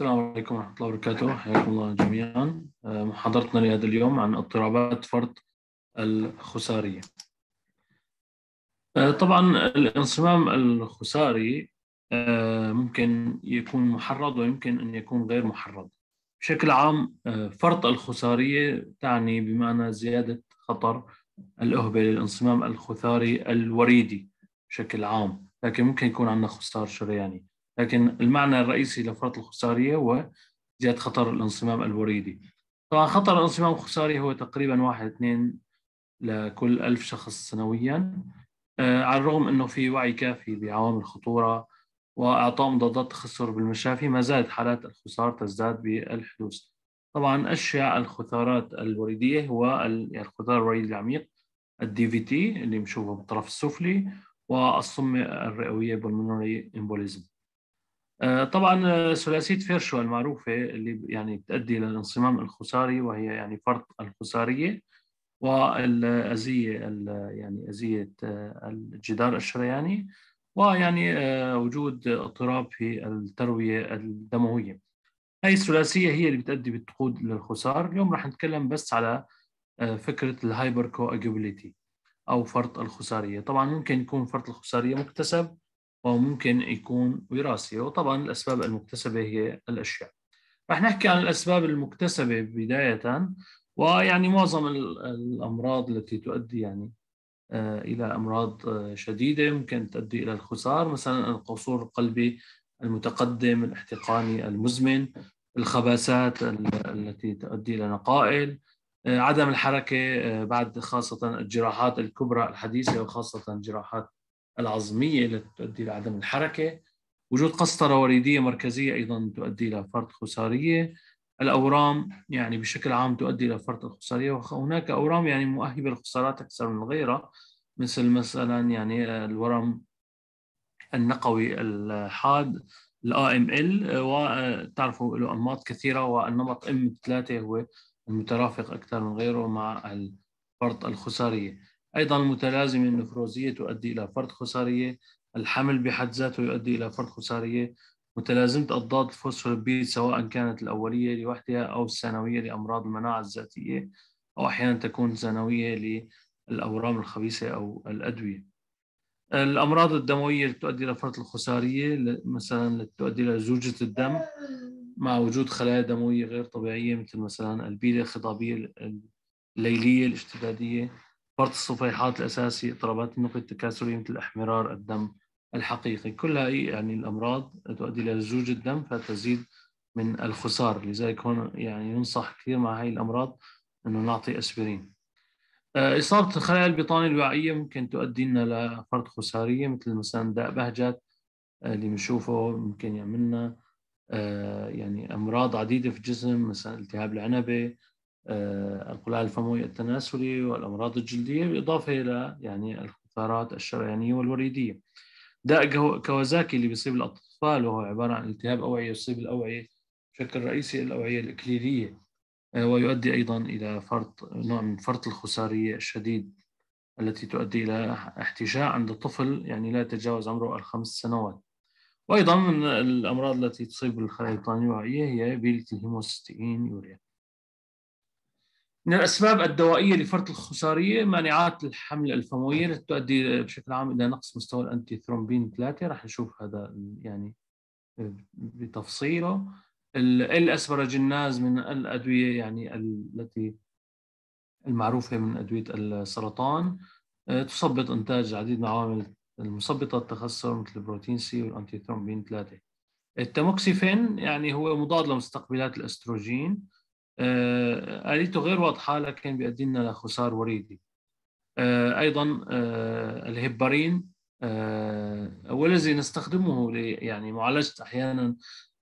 السلام عليكم ورحمة الله وبركاته. حياكم الله جميعا. آه، محاضرتنا لهذا اليوم عن اضطرابات فرط الخسارية. طبعا الانصمام الخساري آه، ممكن يكون محرض ويمكن أن يكون غير محرض. بشكل عام فرط الخسارية تعني بمعنى زيادة خطر الأهبة للانصمام الخثاري الوريدي بشكل عام. لكن ممكن يكون عندنا خسار شرياني. لكن المعنى الرئيسي لفرط الخثارية هو زيادة خطر الانصمام الوريدي. طبعا خطر الانصمام الخثاري هو تقريبا واحد اثنين لكل ألف شخص سنويا. آه على الرغم أنه في وعي كافي بعوامل الخطورة وإعطاء مضادات تخثر بالمشافي ما زالت حالات الخثار تزداد بالحدوث. طبعا أشيع الخثارات الوريدية هو يعني الخثار الوريدي العميق ال DVT اللي بنشوفه بالطرف السفلي والصمة الرئوية pulmonary embolism آه، طبعا آه، ثلاثية فيرشو المعروفه اللي يعني بتؤدي للانصمام الخثاري وهي يعني فرط الخثارية. والأذية يعني أذية آه، الجدار الشرياني ويعني وجود اضطراب في التروية الدموية. هاي الثلاثية هي اللي بتؤدي بالتقود للخثار. اليوم راح نتكلم بس على فكرة ال hypercoagulability أو فرط الخثارية. طبعا ممكن يكون فرط الخثارية مكتسب وممكن يكون وراثي وطبعا الأسباب المكتسبة هي الأشياء. رح نحكي عن الأسباب المكتسبة بداية ويعني معظم الأمراض التي تؤدي يعني آه، إلى أمراض آه، شديدة ممكن تؤدي إلى الخثار. مثلا القصور القلبي المتقدم الاحتقاني المزمن الخباسات التي تؤدي إلى نقائل آه، عدم الحركة بعد خاصة الجراحات الكبرى الحديثة وخاصة الجراحات العظمية التي تؤدي إلى عدم الحركة. وجود قسطرة وريدية مركزية أيضا تؤدي إلى فرط خسارية. الأورام يعني بشكل عام تؤدي إلى فرط الخسارية وهناك أورام يعني مؤهبة للخسارات أكثر من غيرها مثل مثلا يعني الورم النقوي الحاد ال AML وتعرفوا له أنماط كثيرة والنمط M3 هو المترافق أكثر من غيره مع الفرط الخسارية. أيضا المتلازمة النفروزية تؤدي إلى فرط خسارية الحمل بحد ذاته يؤدي إلى فرط خسارية متلازمة أضداد الفوسفوليبيد سواء كانت الأولية لوحدها أو الثانوية لأمراض المناعة الذاتية أو أحيانا تكون ثانوية للأورام الخبيثة أو الأدوية. الأمراض الدموية اللي تؤدي إلى فرط الخسارية مثلا تؤدي إلى زوجة الدم مع وجود خلايا دموية غير طبيعية مثل مثلا البيلة الخضابية الليلية الاشتدادية فرط الصفيحات الأساسي اضطرابات النقل التكاثري مثل احمرار الدم. الحقيقي. كلها يعني الأمراض تؤدي إلى لزوج الدم فتزيد من الخسار. لذلك هون يعني ينصح كثير مع هاي الأمراض أنه نعطي أسبرين. آه، إصابة الخلايا البطانية الوعية ممكن تؤدي لنا لفرط خسارية مثل مثلا داء بهجت آه، اللي بنشوفه ممكن يعملنا آه، يعني أمراض عديدة في الجسم مثلا التهاب العنبة القلاع الفموي التناسلي والأمراض الجلدية بالإضافة إلى يعني الخثارات الشريانية والوريدية. داء كوازاكي اللي بيصيب الأطفال وهو عبارة عن التهاب أوعية يصيب الأوعية بشكل رئيسي الأوعية الإكليلية. آه، ويؤدي أيضا إلى فرط نوع من فرط الخسارية الشديد التي تؤدي إلى احتشاء عند الطفل يعني لا يتجاوز عمره الخمس سنوات. وأيضا من الأمراض التي تصيب الخلايا الوعية هي بيلة الهيموستين يوريا. من الأسباب الدوائية لفرط الخسارية مانعات الحمل الفموية التي تؤدي بشكل عام إلى نقص مستوى الأنتي ثرومبين 3 راح نشوف هذا يعني بتفصيله. ال asparaginase من الأدوية يعني التي المعروفة من أدوية السرطان تثبط إنتاج العديد من العوامل المثبطة للتخثر مثل البروتين سي وال antithrombin 3 التاموكسيفين يعني هو مضاد لمستقبلات الأستروجين. آه، آليته غير واضحة لكن بيؤدي لنا لخثار وريدي. آه، أيضا آه، الهيبارين والذي نستخدمه يعني معالجة أحيانا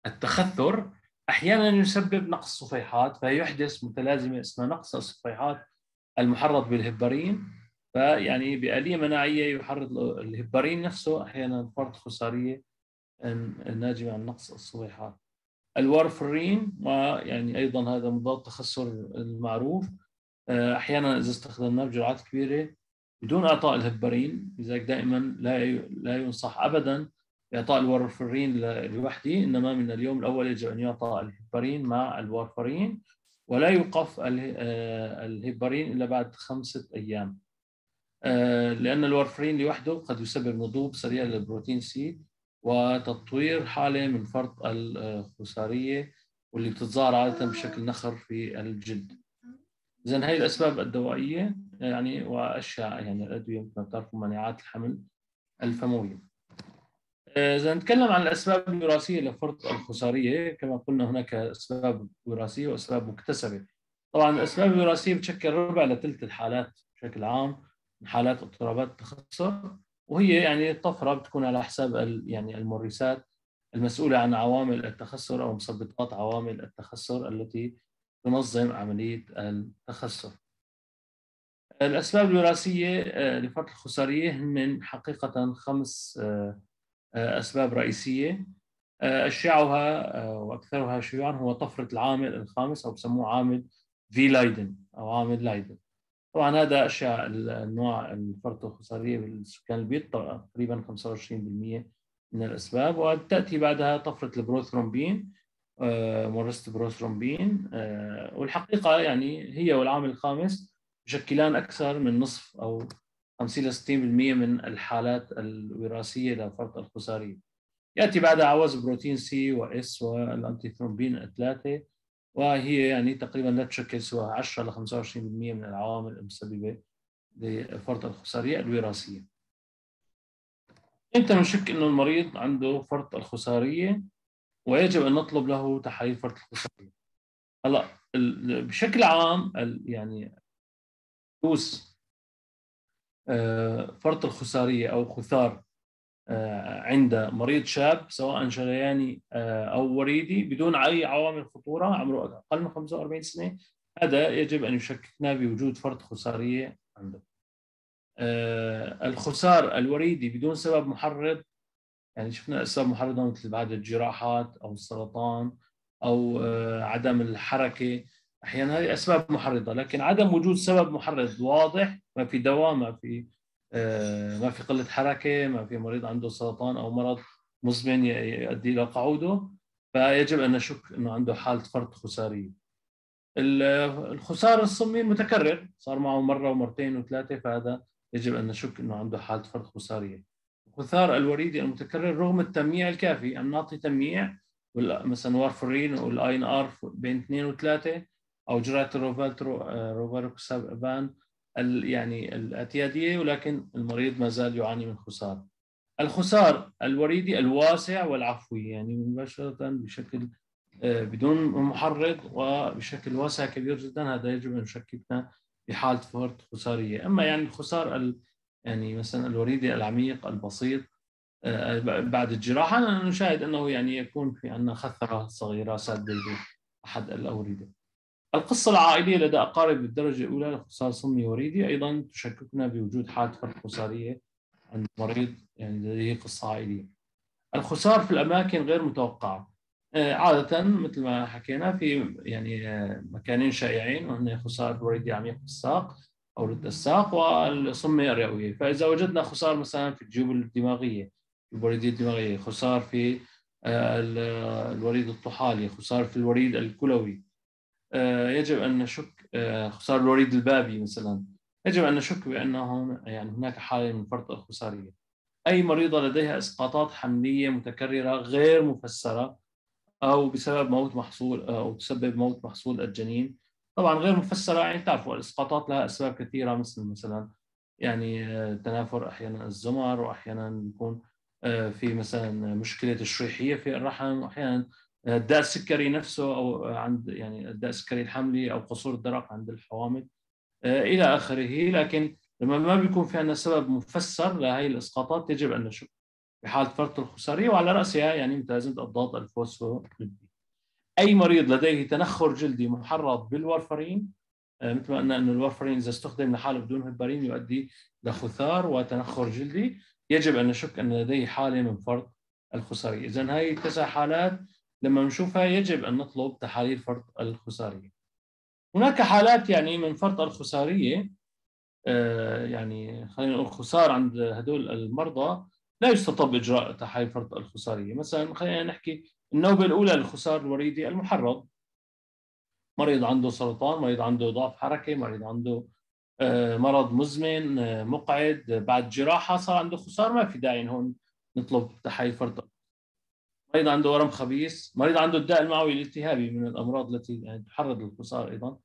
التخثر. أحيانا يسبب نقص صفيحات فيحدث متلازمة اسمها نقص الصفيحات المحرض بالهبارين. فيعني بآلية مناعية يحرض الهبارين نفسه أحيانا فرط خسارية الناجمة عن نقص الصبيحات الوارفرين ويعني أيضا هذا مضاد تخثر المعروف. آه، أحيانا إذا استخدمناه بجرعات كبيرة بدون إعطاء الهيبارين لذلك دائما لا لا ينصح أبدا بإعطاء الوارفارين لوحده إنما من اليوم الأول يجب أن يعطى الهيبارين مع الوارفارين ولا يوقف آه، الهيبارين إلا بعد خمسة أيام. آه، لأن الوارفارين لوحده قد يسبب نضوب سريع للبروتين سي وتطوير حالة من فرط الخثارية واللي بتتظاهر عادة بشكل نخر في الجلد. إذا هي الأسباب الدوائية يعني وأشياء يعني الأدوية مثل ما بتعرفوا مناعات الحمل الفموية. إذا نتكلم عن الأسباب الوراثية لفرط الخسارية كما قلنا هناك أسباب وراثية وأسباب مكتسبة. طبعا الأسباب الوراثية بتشكل ربع لثلث الحالات بشكل عام من حالات اضطرابات التخثر وهي يعني طفره بتكون على حساب يعني المورثات المسؤولة عن عوامل التخثر أو مثبطات عوامل التخثر التي تنظم عملية التخثر. الأسباب الوراثية آه، لفرط الخسارية من حقيقة خمس آه، آه، أسباب رئيسية أشيعها وأكثرها شيوعا هو طفرة العامل الخامس أو بسموه عامل في لايدن أو عامل لايدن. طبعا هذا أشياء النوع الفرط الخسارية بالسكان البيض تقريبا 25% من الأسباب وتاتي بعدها طفرة البروثرومبين آه، طفرة بروثرومبين آه، والحقيقة يعني هي والعامل الخامس يشكلان أكثر من نصف أو 50 ل 60% من الحالات الوراثية لفرط الخثارية. يأتي بعدها عوز بروتين C و S وال antithrombin الثلاثة وهي يعني تقريبا لا تشكل سوى 10 ل 25% من العوامل المسببة لفرط الخثارية الوراثية. إمتى نشك إنه المريض عنده فرط الخسارية ويجب أن نطلب له تحاليل فرط الخسارية. هلأ بشكل عام يعني حدوث آه، فرط الخسارية أو خثار عند مريض شاب سواء شرياني آه، أو وريدي بدون أي عوامل خطورة عمره أقل من 45 سنة هذا يجب أن يشككنا بوجود فرط خسارية عنده. آه، الخسار الوريدي بدون سبب محرض يعني شفنا اسباب محرضه مثل بعد الجراحات أو السرطان أو عدم الحركة أحيانا هذه أسباب محرضة لكن عدم وجود سبب محرض واضح ما في دواء ما في آه، ما في قلة حركة ما في مريض عنده سرطان أو مرض مزمن يؤدي إلى قعوده. فيجب أن نشك إنه عنده حالة فرط خسارية. الخثار الصمي متكرر صار معه مرة ومرتين وثلاثة فهذا يجب أن نشك إنه عنده حالة فرط خثارية. الخثار الوريدي المتكرر رغم التمييع الكافي أن نعطي تمييع مثلا وارفرين وال INR بين اثنين وثلاثة أو جرعه ال rivaro آه، rivaroxaban يعني الاعتياديه ولكن المريض ما زال يعاني من خثار. الخثار الوريدي الواسع والعفوي يعني مباشرة بشكل آه، بدون محرض وبشكل واسع كبير جدا هذا يجب أن يشككنا بحالة فرط خسارية، أما يعني الخسار يعني مثلا الوريدي العميق البسيط آه، بعد الجراحة نشاهد أنه يعني يكون في عندنا خثرة صغيرة سادة احد الاورده. القصة العائلية لدى أقارب الدرجة الأولى لخسار صمي وريدي أيضا تشككنا بوجود حالة فرط خسارية عند مريض يعني لديه قصة عائلية. الخسار في الأماكن غير متوقعة. آه، عادة مثل ما حكينا في يعني آه، مكانين شائعين وهن خسار وريدي عميق الساق أو رد الساق والصمي الرئوية، فإذا وجدنا خسار مثلا في الجيوب الدماغية الوريدية الدماغية، خسار في آه، الوريد الطحالي، خسار في الوريد الكلوي، يجب أن نشك آه، خسار الوريد البابي مثلا. يجب أن نشك بانه يعني هناك حالة من فرط الخسارية. أي مريضة لديها إسقاطات حملية متكررة غير مفسرة أو بسبب موت محصول أو تسبب موت محصول الجنين طبعا غير مفسرة يعني تعرفوا الإسقاطات لها أسباب كثيرة مثل مثلا يعني آه، تنافر أحيانا الزمر واحيانا يكون في مثلا مشكلة تشريحية في الرحم واحيانا الداء السكري نفسه أو عند يعني الداء السكري الحملي أو قصور الدرق عند الحوامل آه، إلى آخره لكن لما ما بيكون في عندنا سبب مفسر لهي الإسقاطات يجب أن نشك بحالة فرط الخسارية وعلى رأسها يعني متلازمه الضغط الفوسفوليبيد. أي مريض لديه تنخر جلدي محرض بالورفرين آه، مثل ما قلنا إنه الورفرين إذا استخدم لحالة بدون هبارين يؤدي لخثار وتنخر جلدي يجب أن نشك أن لديه حالة من فرط الخسارية اذا هاي تسع حالات لما نشوفها يجب أن نطلب تحاليل فرط الخسارية. هناك حالات يعني من فرط الخسارية آه، يعني خلينا نقول خسار عند هدول المرضى لا يستطب إجراء تحاليل فرط الخسارية. مثلا خلينا نحكي النوبة الأولى للخسار الوريدي المحرض. مريض عنده سرطان مريض عنده ضعف حركه مريض عنده آه، مرض مزمن آه، مقعد بعد جراحة صار عنده خسار ما في داعي هون نطلب تحاليل فرط مريض عنده ورم خبيث مريض عنده الداء المعوي الالتهابي من الأمراض التي يعني تحرض للخسار أيضا.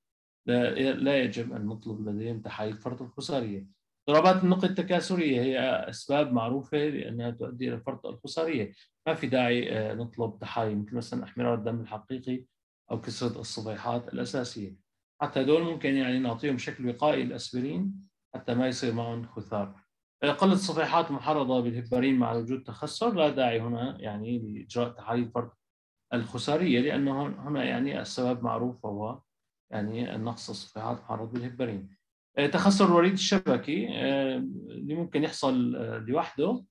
لا, يجب أن نطلب لديهم تحاليل فرط الخساريه اضطرابات النقل التكاثريه هي أسباب معروفة لأنها تؤدي إلى فرط الخساريه ما في داعي آه، نطلب تحاليل مثل مثلا احمرار الدم الحقيقي أو كسرة الصفيحات الأساسية. حتى هدول ممكن يعني نعطيهم بشكل وقائي الاسبرين حتى ما يصير معهم خثار. قلة الصفيحات محرضة بالهبارين مع وجود تخسر لا داعي هنا يعني لإجراء تحاليل فرط الخسارية لأنه هنا يعني السبب معروف وهو يعني نقص الصفيحات محرض بالهبارين تخسر الوريد الشبكي اللي ممكن يحصل لوحده.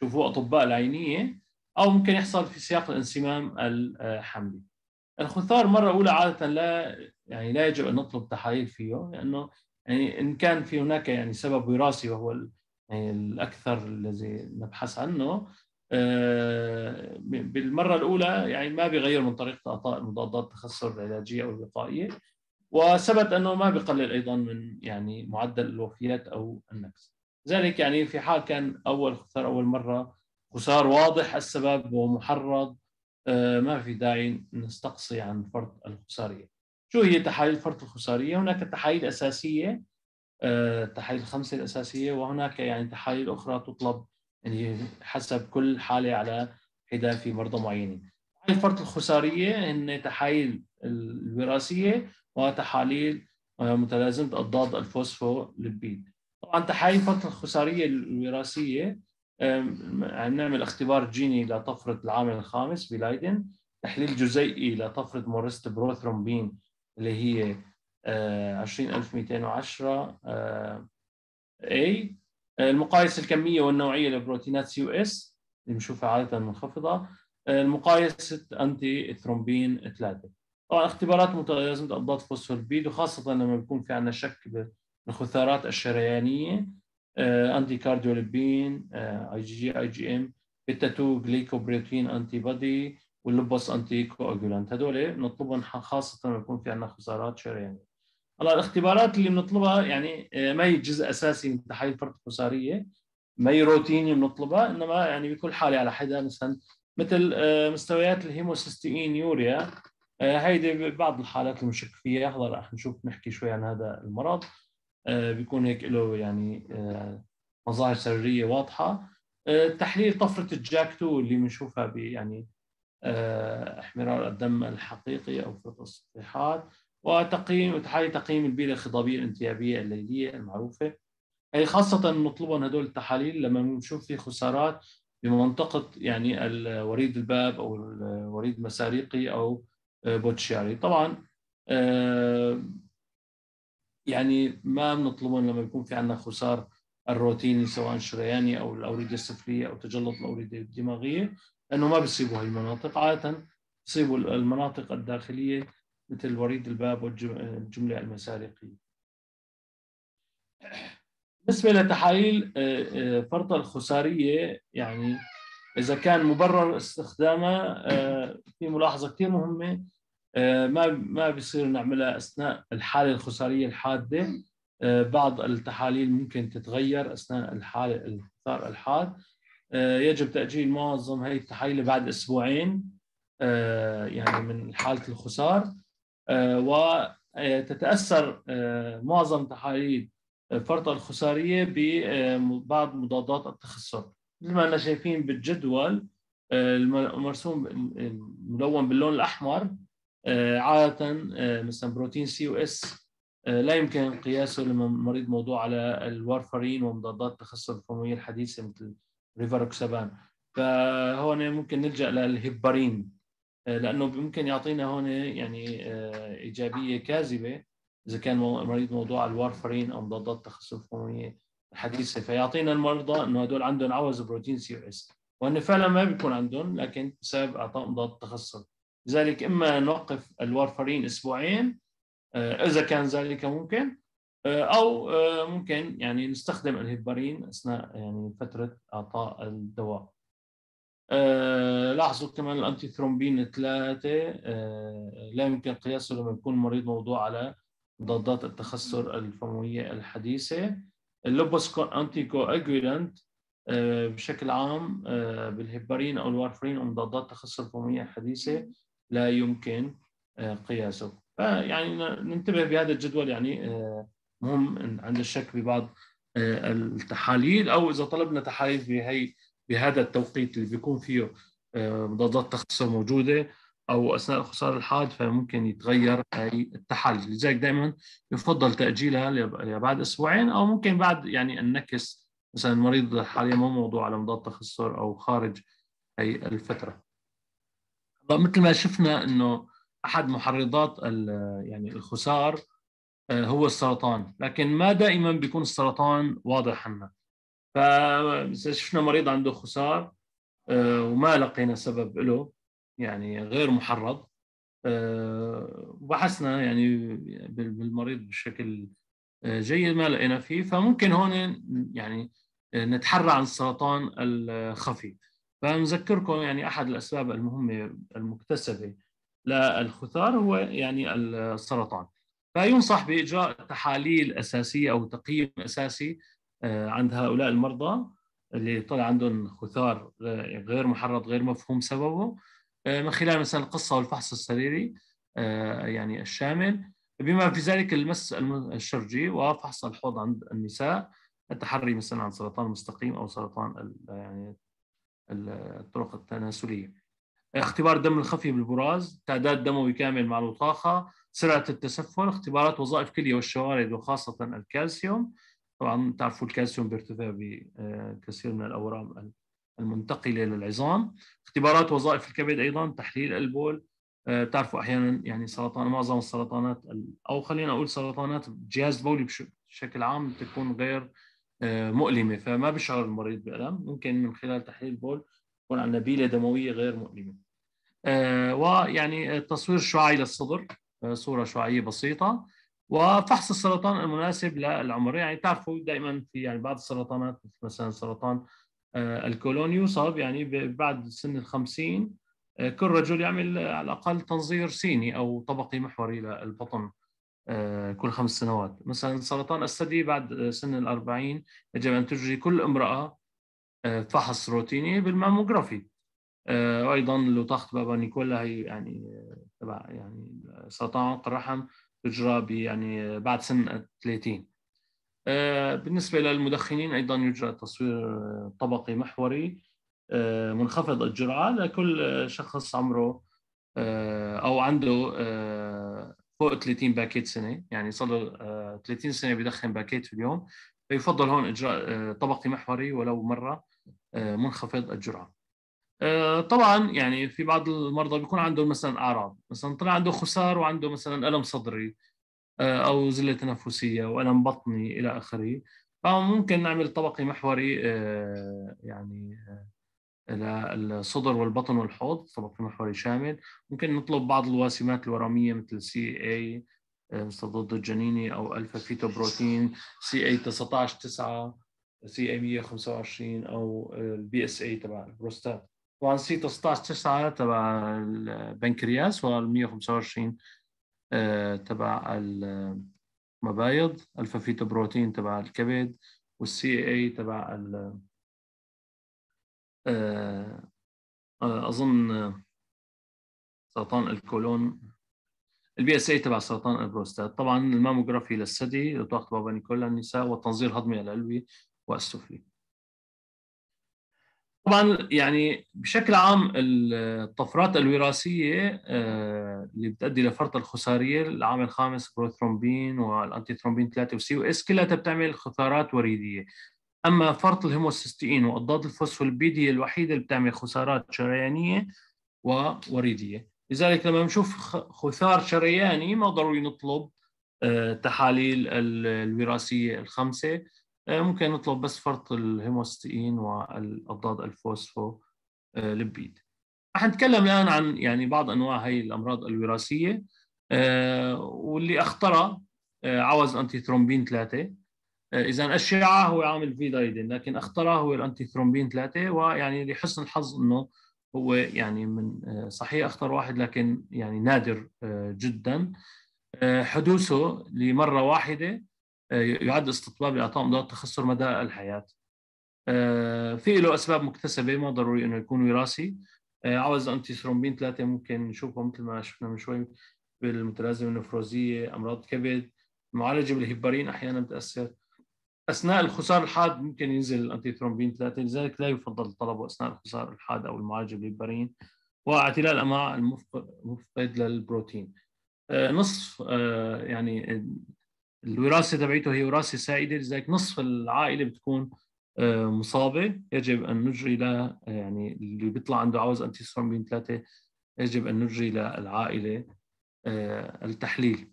شوفوا أطباء العينية أو ممكن يحصل في سياق الانسمام الحملي. الخثار مرة أولى عادة لا يعني لا يجب أن نطلب تحاليل فيه لأنه يعني إن كان في هناك يعني سبب وراثي وهو يعني الأكثر الذي نبحث عنه. آه، بالمرة الأولى يعني ما بيغير من طريقة إعطاء مضادات التخثر العلاجية أو الوقائية وثبت أنه ما بيقلل أيضا من يعني معدل الوفيات أو النكس ذلك يعني في حال كان أول خسار أول مرة خسار واضح السبب ومحرض آه، ما في داعي نستقصي عن فرط الخسارية. شو هي تحاليل فرط الخسارية؟ هناك تحاليل أساسية التحاليل آه، الخمسة الأساسية وهناك يعني تحاليل أخرى تطلب يعني حسب كل حالة على حدة في مرضى معينين. تحاليل فرط الخثارية هن تحاليل الوراثية وتحاليل آه، متلازمة أضداد الفوسفوليبيد. طبعا تحاليل فرط الخثارية الوراثية يعني نعمل اختبار جيني لطفرة العامل الخامس بلايدن تحليل جزيئي لطفرة مورست بروثرومبين اللي هي 20210 آه، A المقايسة الكمية والنوعية لبروتينات C أو S اللي بنشوفها عادة منخفضة. المقايسة antithrombin 3 طبعا اختبارات متلازمة أضداد فوسفوليبيد وخاصة لما بيكون في عندنا شك بالخثارات الشريانية. أنتي كارديوليبين اي جي جي اي جي ام بيتا 2 جليكوبروتين انتي بودي واللبس انتي كواجولانت هدول نطلبهم خاصة لما يكون في عندنا خثارات شريانية. هلا الاختبارات اللي بنطلبها يعني آه، ما هي جزء أساسي من تحاليل الفرط الخثارية ما هي روتيني بنطلبها إنما يعني بكل حاله على حدة مثلا مثل آه، مستويات ال homocystinuria آه، هيدي بعض الحالات المشكوك فيها. هلا رح نشوف نحكي شوي عن هذا المرض بيكون هيك له يعني مظاهر سريريه واضحة. تحليل طفرة ال JAK 2 اللي بنشوفها يعني احمرار الدم الحقيقي أو فرط الصفيحات وتقييم وتحاليل تقييم البيئة الخضابية الانتيابية الليلية المعروفة. هي خاصة نطلبهم هدول التحاليل لما بنشوف في خسارات بمنطقة يعني الوريد الباب أو الوريد المساريقي أو بوتشياري طبعا آه، يعني ما بنطلبهم لما يكون في عندنا خسار الروتيني سواء شرياني أو الأوردة السفلية أو تجلط الأوردة الدماغية لأنه ما بيصيبوا هاي المناطق. عادة بيصيبوا المناطق الداخلية مثل وريد الباب والجملة المسارقية. بالنسبة لتحاليل آه، آه، فرط الخسارية يعني إذا كان مبرر استخدامها آه، في ملاحظة كثير مهمة ما ما بيصير نعملها أثناء الحالة الخسارية الحادة. بعض التحاليل ممكن تتغير أثناء الحالة الخسار الحاد. يجب تأجيل معظم هذه التحاليل بعد أسبوعين يعني من حالة الخثار. وتتأثر آه، معظم تحاليل فرط الخثارية ببعض مضادات التخثر مثل ما إحنا شايفين بالجدول آه، المرسوم الملون باللون الأحمر آه، عادة مثلا بروتين C أو S لا يمكن قياسه لما المريض موضوع على الوارفرين ومضادات التخثر الفمويه الحديثة مثل rivaroxaban. فهون ممكن نلجأ للهيبارين. آه، لأنه ممكن يعطينا هون يعني آه، إيجابية كاذبة إذا كان مريض موضوع الوارفرين أو مضادات التخثر الفمويه الحديثه فيعطينا المرضى إنه هدول عندهم عوز بروتين C S. وأن فعلا ما بيكون عندهم لكن بسبب إعطاء مضاد التخثر لذلك إما نوقف الوارفرين أسبوعين إذا كان ذلك ممكن أو ممكن يعني نستخدم الهيبارين أثناء يعني فترة إعطاء الدواء. آه لاحظوا كمان ال antithrombin ثلاثة آه لا يمكن قياسه لما يكون المريض موضوع على مضادات التخثر الفموية الحديثة. ال lupus anticoagulant آه بشكل عام بالهيبارين أو الوارفرين أو مضادات التخثر الفموية الحديثة لا يمكن قياسه. فيعني ننتبه بهذا الجدول يعني مهم عند الشك ببعض التحاليل أو إذا طلبنا تحاليل بهي بهذا التوقيت اللي بيكون فيه آه، مضادات تخثر موجودة أو أثناء الخسارة الحاد فممكن يتغير هي التحاليل. لذلك دائما يفضل تأجيلها لبعد أسبوعين أو ممكن بعد يعني النكس. مثلا المريض حاليا مو موضوع على مضاد تخثر أو خارج هي الفترة. مثل ما شفنا إنه أحد محرضات يعني الخسار آه، هو السرطان. لكن ما دائما بيكون السرطان واضح عنا. فاذا شفنا مريض عنده خسار آه، وما لقينا سبب له يعني غير محرض. آه، وبحثنا يعني بالمريض بشكل آه، جيد ما لقينا فيه. فممكن هون يعني نتحرى عن السرطان الخفي. فنذكركم يعني أحد الأسباب المهمة المكتسبة للخثار هو يعني السرطان. فينصح بإجراء تحاليل أساسية أو تقييم أساسي عند هؤلاء المرضى اللي طلع عندهم خثار غير محرض غير مفهوم سببه آه، من خلال مثلا القصة والفحص السريري آه، يعني الشامل. بما في ذلك المس الشرجي وفحص الحوض عند النساء التحري مثلا عن سرطان المستقيم أو سرطان يعني الطرق التناسلية. اختبار الدم الخفي بالبراز تعداد دموي كامل مع الوطاخه سرعة التسفل اختبارات وظائف كلية والشوارد وخاصة الكالسيوم. طبعا تعرفوا الكالسيوم بيرتفع بكثير من الأورام المنتقلة للعظام اختبارات وظائف الكبد أيضا تحليل البول. آه، تعرفوا أحيانا يعني سرطان معظم السرطانات أو خلينا أقول سرطانات الجهاز البولي بشكل عام تكون غير آه، مؤلمة. فما بيشعر المريض بألم. ممكن من خلال تحليل البول يكون عندنا بيلة دموية غير مؤلمة. آه، ويعني تصوير شعاعي للصدر صورة شعاعية بسيطة. وفحص السرطان المناسب للعمر. يعني تعرفوا دائما في يعني بعض السرطانات مثلا سرطان آه، الكولون يصاب يعني بعد سن ال 50 آه، كل رجل يعمل على الأقل تنظير سيني أو طبقي محوري للبطن آه، كل خمس سنوات. مثلا سرطان الثدي بعد سن ال 40 يجب أن تجري كل امرأة فحص روتيني بالماموغرافي. وأيضا لو تاخذ بابا نيكولا هي يعني تبع يعني سرطان عنق الرحم تجرى يعني بعد سن 30 آه، بالنسبة للمدخنين أيضا يجرى تصوير طبقي محوري آه، منخفض الجرعة لكل شخص عمره آه، أو عنده فوق 30 باكيت سنة. يعني صار له 30 سنة بيدخن باكيت في اليوم. فيفضل هون إجراء طبقي محوري ولو مرة منخفض الجرعة. طبعا يعني في بعض المرضى بيكون عندهم مثلا أعراض مثلا طلع عنده خسار وعنده مثلا ألم صدري آه، أو زلة تنفسية وألم بطني إلى آخره. فممكن نعمل طبقي محوري آه، يعني للصدر والبطن والحوض طبقي محوري شامل. ممكن نطلب بعض الواسمات الورميه مثل CEA الضد الجنيني أو alpha fetoprotein CA 19 9 CA 125 أو ال PSA تبع البروستات. طبعا سي 16 9 تبع البنكرياس وال 125 آه، تبع المبايض alpha fetoprotein تبع الكبد وال CEA تبع ال آه، آه، أظن سرطان الكولون ال PSA تبع سرطان البروستات. طبعا ال mammography للثدي لطخة بابانيكولاو للنساء والتنظير الهضمي العلوي والسفلي. طبعا يعني بشكل عام الطفرات الوراثية آه، اللي بتؤدي لفرط الخثارية العامل الخامس prothrombin وال antithrombin 3 و C و S كلها بتعمل خثارات وريدية. أما فرط الهيموسيستين وأضداد الفوسفوليبيد الوحيده اللي بتعمل خثارات شريانية ووريدية. لذلك لما نشوف خثار شرياني ما ضروري نطلب آه، تحاليل الوراثية الخمسة. ممكن نطلب بس فرط الهيموستين والأضداد الفوسفو لبيد. رح نتكلم الآن عن يعني بعض أنواع هي الأمراض الوراثية واللي أخطرها عوز antithrombin 3 إذا الشائعه هو عامل V Leiden لكن أخطرها هو ال antithrombin 3 ويعني لحسن الحظ إنه هو يعني من صحيح أخطر واحد لكن يعني نادر جدا. حدوثه لمرة واحدة يعد استطباب لأعطاء مضاد تخثر مدى الحياة. في له أسباب مكتسبة ما ضروري إنه يكون وراثي. عوز antithrombin 3 ممكن نشوفه مثل ما شفنا من شوي بالمتلازمة النفروزية أمراض كبد المعالجه بالهيبارين أحيانا بتأثر. أثناء الخثار الحاد ممكن ينزل ال antithrombin 3 لذلك لا يفضل طلبه أثناء الخثار الحاد أو المعالجة بالهيبارين واعتلال الامعاء المفقد للبروتين. آه، نصف آه، يعني الوراثة تبعيته هي وراثة سائدة لذلك نصف العائلة بتكون آه، مصابة. يجب أن نجري له يعني اللي بيطلع عنده عوز antithrombin 3 يجب أن نجري للعائلة التحليل.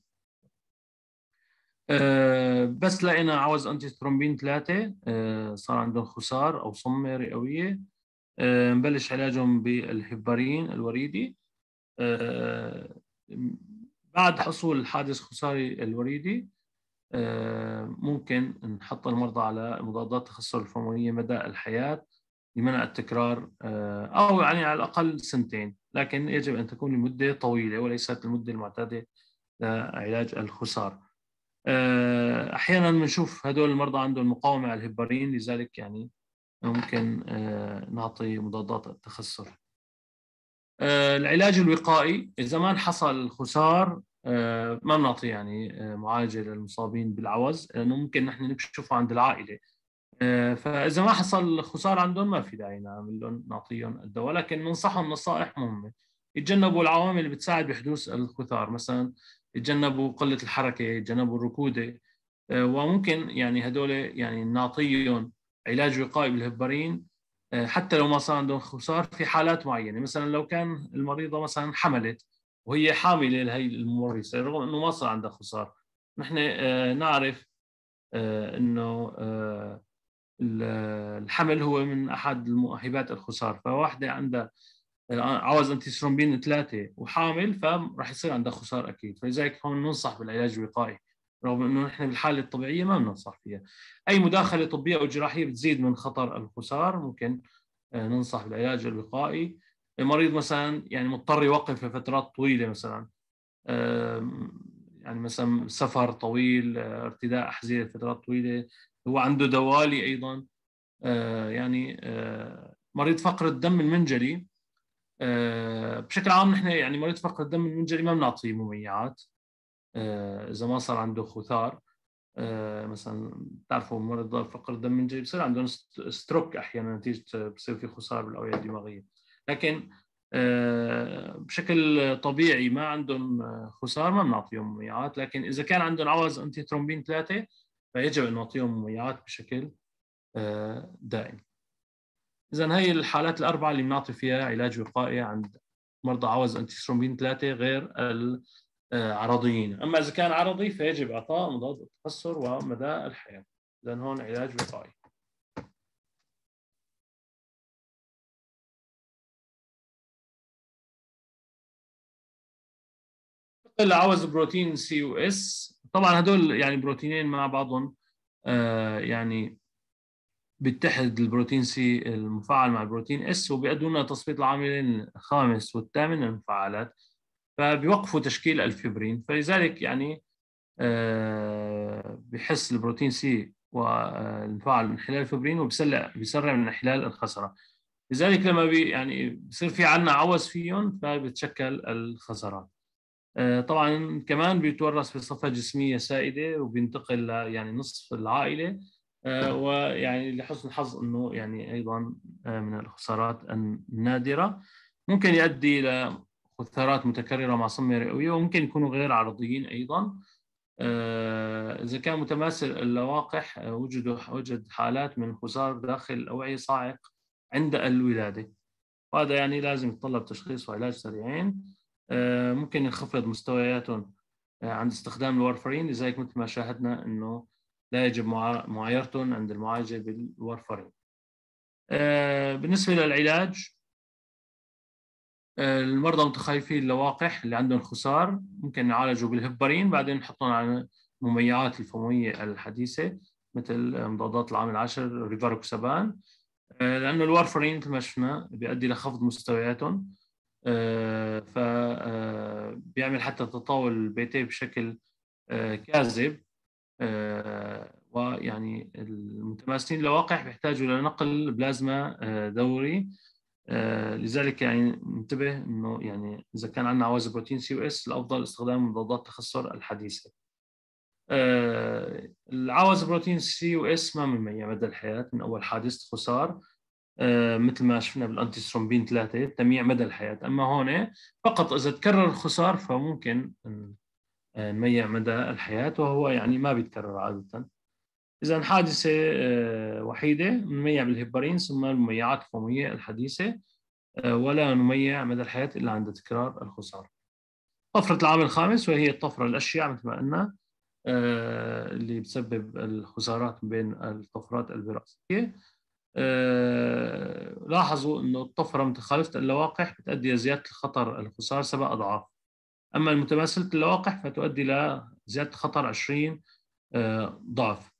آه، بس لقينا عوز antithrombin ثلاثة آه، صار عندهم خثار أو صمة رئوية. آه، نبلش علاجهم بالهيبارين الوريدي. بعد حصول الحادث خثاري الوريدي ممكن نحط المرضى على مضادات تخثر الفموية مدى الحياة لمنع التكرار أو يعني على الأقل سنتين لكن يجب أن تكون لمدة طويلة وليست المدة المعتادة لعلاج الخسار آه، أحيانا بنشوف هدول المرضى عندهم مقاومة على الهبارين لذلك يعني ممكن آه، نعطي مضادات التخثر آه، العلاج الوقائي إذا ما حصل خسار ما بنعطي يعني معالجة للمصابين بالعوز لأنه ممكن نحن نكشفه عند العائلة. فإذا ما حصل خسار عندهم ما في داعي نعمل لهم نعطيهم الدواء. لكن ننصحهم نصائح مهمة. يتجنبوا العوامل اللي بتساعد بحدوث الخثار. مثلا يتجنبوا قلة الحركة يتجنبوا الركودة. آه، وممكن يعني هدول يعني نعطيهم علاج وقائي بالهبارين. آه، حتى لو ما صار عندهم خسار في حالات معينة. مثلا لو كان المريضة مثلا حملت وهي حامله لهي الممرسه رغم إنه ما صار عندها خسار نحن آه، نعرف إنه الحمل هو من أحد المؤهبات الخسار فواحدة عندها عاوز انتي ثرومبين ثلاثة وحامل فراح يصير عندها خسار أكيد. فلذلك هون ننصح بالعلاج الوقائي رغم إنه نحن بالحالة الطبيعية ما بننصح فيها. أي مداخلة طبية أو جراحية بتزيد من خطر الخسار ممكن آه، ننصح بالعلاج الوقائي. المريض مثلا يعني مضطر يوقف لفترات طويلة مثلا يعني مثلا سفر طويل آه، ارتداء أحذية لفترات طويلة هو عنده دوالي أيضا. آه، يعني مريض فقر الدم المنجلي آه، بشكل عام نحن يعني مريض فقر الدم المنجلي ما بنعطيه مميعات آه، إذا ما صار عنده خثار آه، مثلا بتعرفوا مرضى فقر الدم المنجلي بصير عندهم ستروك أحيانا نتيجة بصير في خسار بالأوعية الدماغية. لكن بشكل طبيعي ما عندهم خثار ما بنعطيهم مميعات لكن إذا كان عندهم عوز antithrombin ثلاثة فيجب أن نعطيهم مميعات بشكل دائم. اذا هي الحالات الأربعة اللي بنعطي فيها علاج وقائي عند مرضى عوز antithrombin ثلاثة غير العرضيين، أما إذا كان عرضي فيجب إعطاء مضاد التخثر ومدى الحياة، اذا هون علاج وقائي. عوز protein C و S طبعا هدول يعني بروتينين مع بعضهم آه يعني بيتحد ال protein C المفعل مع ال protein S وبيأدوا لنا تثبيط العاملين الخامس والثامن المفعلات فبيوقفوا تشكيل الفبرين فلذلك يعني آه، بحث ال protein C المفعل من خلال الفبرين وبيسرع بيسرع من انحلال الخثرة لذلك لما بي يعني بصير في عندنا عوز فيهم فبتشكل الخثرات آه، طبعا كمان بيتورث بصفه جسمية سائدة وبينتقل يعني نصف العائلة. آه، ويعني لحسن الحظ إنه يعني أيضا آه، من الخسارات النادرة. ممكن يؤدي إلى خسارات متكررة مع صمة رئوية وممكن يكونوا غير عرضيين أيضا. آه، إذا كان متماثل اللواقح وجدوا وجد حالات من خسار داخل الاوعيه صاعق عند الولادة. وهذا يعني لازم يتطلب تشخيص وعلاج سريعين. ممكن ينخفض مستوياتهم. عند استخدام الورفرين لذلك مثل ما شاهدنا إنه لا يجب معايرتهم عند المعالجة بالورفرين آه، بالنسبة للعلاج المرضى المتخلفين اللواقح اللي عندهم خسار. ممكن نعالجوا بالهبرين بعدين نحطهم على المميعات الفموية الحديثة مثل مضادات العامل العاشر ريفاروكسابان. آه، لأنه الوارفارين مثل ما شفنا بيؤدي لخفض مستوياتهم. آه، فبيعمل آه، حتى تطاول ال PT بشكل كاذب. ويعني المتماثلين اللواقح بيحتاجوا لنقل بلازما دوري. لذلك يعني ننتبه إنه يعني إذا كان عندنا عوز ال protein C أو S الأفضل استخدام مضادات التخثر الحديثة. العوز protein C و S ما منميع مدى الحياة؟ من أول حادث خثار آه، مثل ما شفنا بال antithrombin ثلاثة تمييع مدى الحياة. أما هون فقط إذا تكرر الخثار فممكن آه، نميع مدى الحياة وهو يعني ما بيتكرر عادة. إذا حادثة آه، وحيدة نميع بالهيبارين ثم المميعات الفموية الحديثة ولا نميع مدى الحياة إلا عند تكرار الخثار. طفرة العامل الخامس وهي الطفرة الأشياء مثل ما قلنا آه، اللي بتسبب الخسارات بين الطفرات الوراثية. آه، لاحظوا إنه الطفرة متخالفة اللواقح بتؤدي لزياده الخطر الخسار سبع أضعاف. أما المتماثلة اللواقح فتؤدي إلى زيادة الخطر 20 آه، ضعف.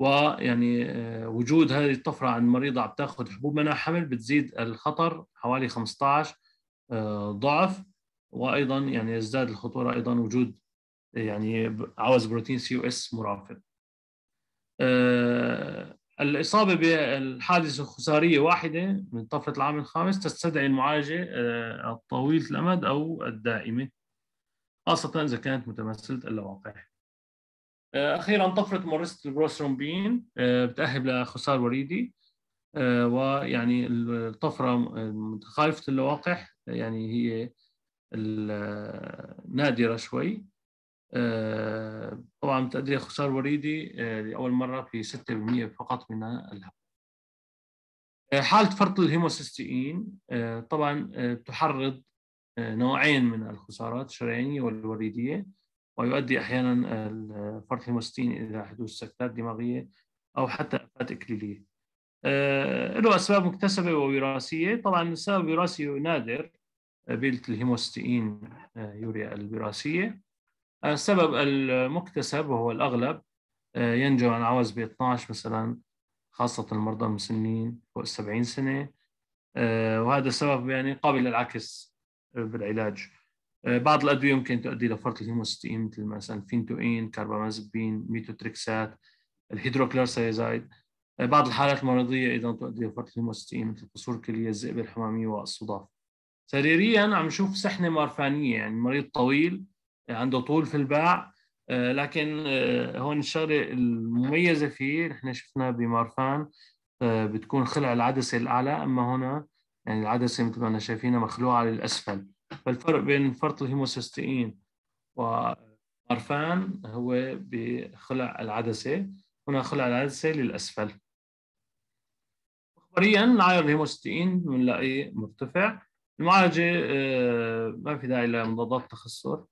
ويعني وجود هذه الطفرة عند مريضه عم تأخذ حبوب منع حمل بتزيد الخطر حوالي 15 ضعف. وأيضا يعني يزداد الخطورة أيضا وجود يعني عوز protein C أو S مرافق. آه، الإصابة بالحادثة الخثارية واحدة من طفرة العامل الخامس تستدعي المعالجة آه، الطويلة الأمد أو الدائمة خاصة إذا كانت متماثلة اللواقح. آه، أخيرا طفرة مورست البروسترومبين بتأهب لخثار وريدي. ويعني الطفرة متخالفة اللواقح يعني هي نادرة شوي. آه، طبعا تؤدي خثار وريدي آه، لأول مرة في 6% فقط من الهواء آه، حالة فرط الهيموسيستين طبعا تحرض نوعين من الخثارات الشريانية والوريدية ويؤدي أحيانا فرط الهيموسيستين إلى حدوث سكتات دماغية أو حتى آفات إكليلية. له أسباب مكتسبة ووراثية. طبعا السبب الوراثي نادر بيلة ال homocystinuria الوراثية. السبب المكتسب وهو الأغلب آه، ينجم عن عوز B 12 مثلا خاصة المرضى المسنين فوق 70 سنة آه، وهذا السبب يعني قابل للعكس بالعلاج. آه، بعض الأدوية ممكن تؤدي لفرط الهيموستين مثل مثلا phenytoin carbamazepine methotrexate ال hydrochlorothiazide بعض الحالات المرضية أيضا تؤدي لفرط الهيموستين مثل قصور كلية الذئبة الحمامية والصدف. سريريا عم نشوف سحنة مارفانية يعني مريض طويل عنده طول في الباع. آه، لكن آه، هون الشغلة المميزة فيه نحن شفنا بمارفان آه، بتكون خلع العدسة الأعلى. أما هنا يعني العدسة مثل ما إحنا شايفينها مخلوعة للاسفل فالفرق بين فرط الهيموسيستين ومارفان هو بخلع العدسة. هنا خلع العدسة للأسفل. مخبريا معايير الهيموستين بنلاقيه مرتفع. المعالجة ما في داعي لمضادات تخثر آه،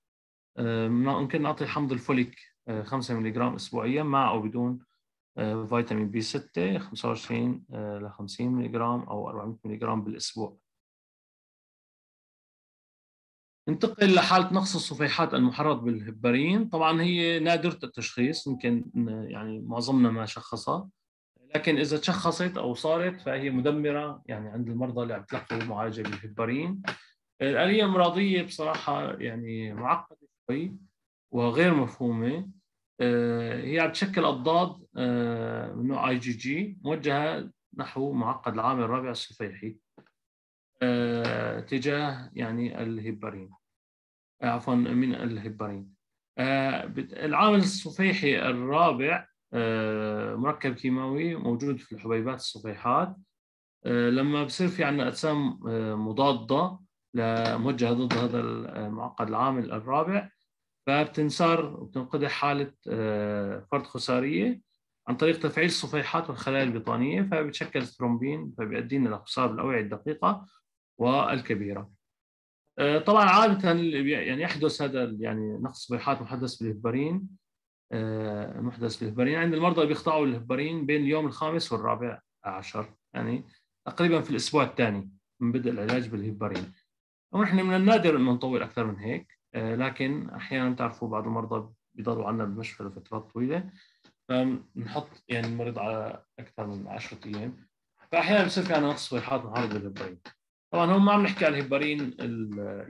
ممكن نعطي حمض الفوليك 5 ملغ اسبوعيا مع أو بدون آه، فيتامين بي 6 25 ل 50 ملغ أو 400 ملغ بالأسبوع. ننتقل لحالة نقص الصفيحات المحرض بالهبارين. طبعا هي نادرة التشخيص يمكن يعني معظمنا ما شخصها. لكن إذا تشخصت أو صارت فهي مدمرة يعني عند المرضى اللي عم تلقوا معالجة بالهبارين. الآلية المرضية بصراحة يعني معقدة وغير مفهومة آه، هي عم تشكل اضداد آه، من نوع اي جي جي موجهة نحو معقد العامل الرابع الصفيحي آه، تجاه يعني الهبارين عفوا من الهبارين العامل الصفيحي الرابع مركب كيماوي موجود في الحبيبات الصفيحات لما بصير في عندنا أجسام مضادة موجهه ضد هذا المعقد العامل الرابع فبتنصار وبتنقدح حالة آه، فرد خسارية عن طريق تفعيل الصفيحات والخلايا البطانية فبتشكل ثرومبين فبيؤدي لنا خسارة بالأوعية الدقيقة والكبيرة. آه، طبعا عادة يعني يحدث هذا يعني نقص صفيحات محدث بالهبارين آه، محدث بالهبارين. عند المرضى اللي بيقطعوا الهبارين بين اليوم الخامس والرابع عشر يعني تقريبا في الأسبوع الثاني من بدء العلاج بالهبارين. ونحن من النادر إنه نطول أكثر من هيك. لكن أحيانا بتعرفوا بعض المرضى بيضلوا عنا بالمشفى لفترات طويلة فبنحط يعني المريض على أكثر من 10 أيام. فأحيانا بصير في عندنا نقص صفيحات معرض للهبارين طبعا هون ما عم نحكي على الهبارين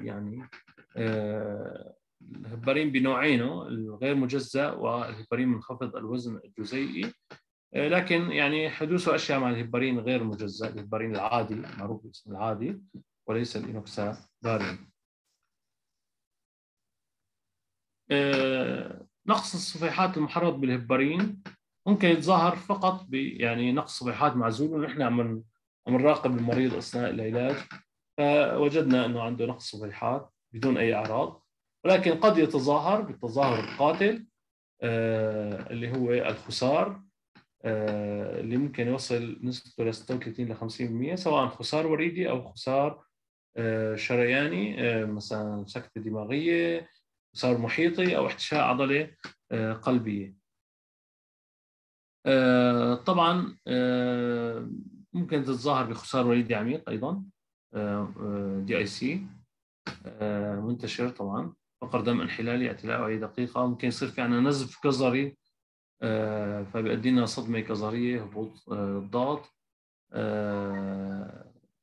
يعني آه الهبارين بنوعينه الغير مجزأ والهبارين منخفض الوزن الجزيئي. آه لكن يعني حدوث أشياء مع الهبارين غير مجزأ الهبارين العادي معروف باسم العادي وليس الإنوكسا بارين آه نقص الصفيحات المحرض بالهبارين ممكن يتظاهر فقط ب يعني نقص صفيحات معزول ونحن عم عم نراقب المريض أثناء العلاج فوجدنا إنه عنده نقص صفيحات بدون أي أعراض ولكن قد يتظاهر بالتظاهر القاتل آه اللي هو الخسار آه اللي ممكن يوصل نسبته ل 36 ل 50% سواء خسار وريدي أو خسار آه شرياني آه، مثلا سكتة دماغية خسار محيطي أو احتشاء عضله آه، قلبيه آه، طبعا آه، ممكن تتظاهر بخسار وريدي عميق أيضا دي آي سي منتشر طبعا فقر دم انحلالي اعتلاء وعي دقيقة ممكن يصير في عندنا نزف كظري فبيؤدي لنا صدمة كظريه هبوط الضغط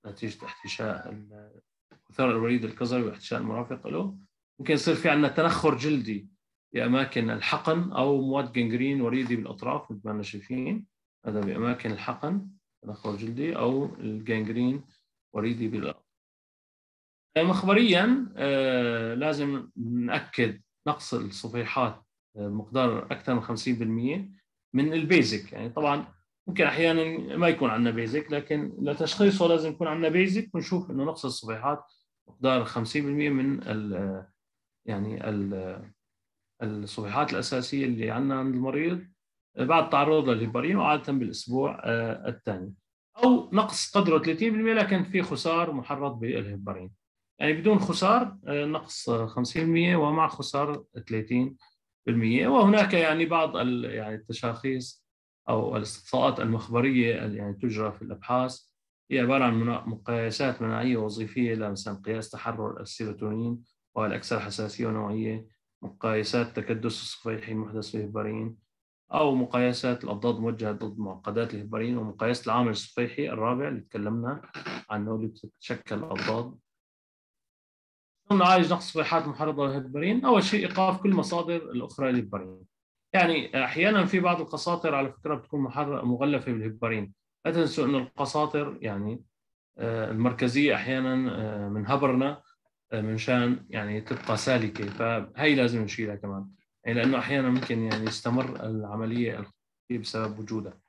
نتيجة احتشاء خثار الوريد الكظري واحتشاء المرافق له. ممكن يصير في عندنا تنخر جلدي باماكن الحقن أو موات gangrene وريدي بالأطراف مثل ما شايفين. هذا باماكن الحقن تنخر جلدي أو ال gangrene وريدي بالأطراف. مخبريا آه لازم نأكد نقص الصفيحات بمقدار آه، أكثر من 50% من ال basic. يعني طبعا ممكن أحيانا ما يكون عندنا basic لكن لتشخيصه لازم يكون عندنا basic ونشوف إنه نقص الصفيحات مقدار 50% من يعني ال الصفيحات الأساسية اللي عندنا عند المريض بعد تعرضه للهيبارين وعادة بالأسبوع آه، الثاني. أو نقص قدره 30% لكن في خسار محرض بالهيبارين. يعني بدون خسار آه، نقص 50% ومع خسار 30% وهناك يعني بعض يعني التشاخيص أو الاستقصاءات المخبرية يعني تجرى في الأبحاث. هي عبارة عن مقايسات مناعية وظيفية مثلا قياس تحرر السيروتونين والاكثر حساسية ونوعية مقايسات تكدس الصفيحي المحدث في الهبارين أو مقايسات الأضداد الموجهة ضد معقدات الهبارين ومقايسة العامل الصفيحي الرابع اللي تكلمنا عنه اللي بتتشكل الأضداد. نعالج نقص صفيحات محرضة للهبارين أول شيء إيقاف كل مصادر الأخرى للهبارين يعني أحيانا في بعض القساطر على فكرة بتكون مغلفة بالهبارين لا تنسوا أن القساطر يعني آه، المركزية أحيانا آه، من هبرنا منشان يعني تبقى سالكة. فهي لازم نشيلها كمان. يعني لأنه أحيانا ممكن يعني يستمر العملية الخطية بسبب وجودها.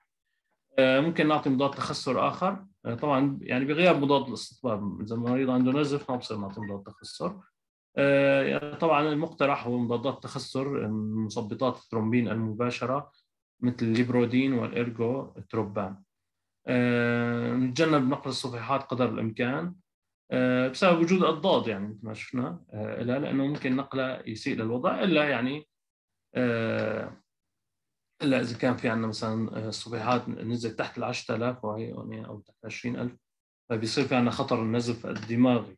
آه، ممكن نعطي مضاد تخسر آخر. آه، طبعا يعني بغياب مضاد الاستطباب. إذا المريض عنده نزف ما بصير نعطي مضاد تخسر. آه، يعني طبعا المقترح هو مضادات تخسر مثبطات الترومبين المباشرة مثل ال lepirudin وال argatroban نتجنب نقل الصفيحات قدر الإمكان. بسبب وجود اضداد يعني مثل ما شفنا آه، لها لأنه ممكن نقله يسيء للوضع إلا يعني آه، إلا إذا كان في عندنا مثلا الصفيحات نزلت تحت ال 10000 وهي أو تحت 20000 فبيصير في عندنا خطر النزف الدماغي.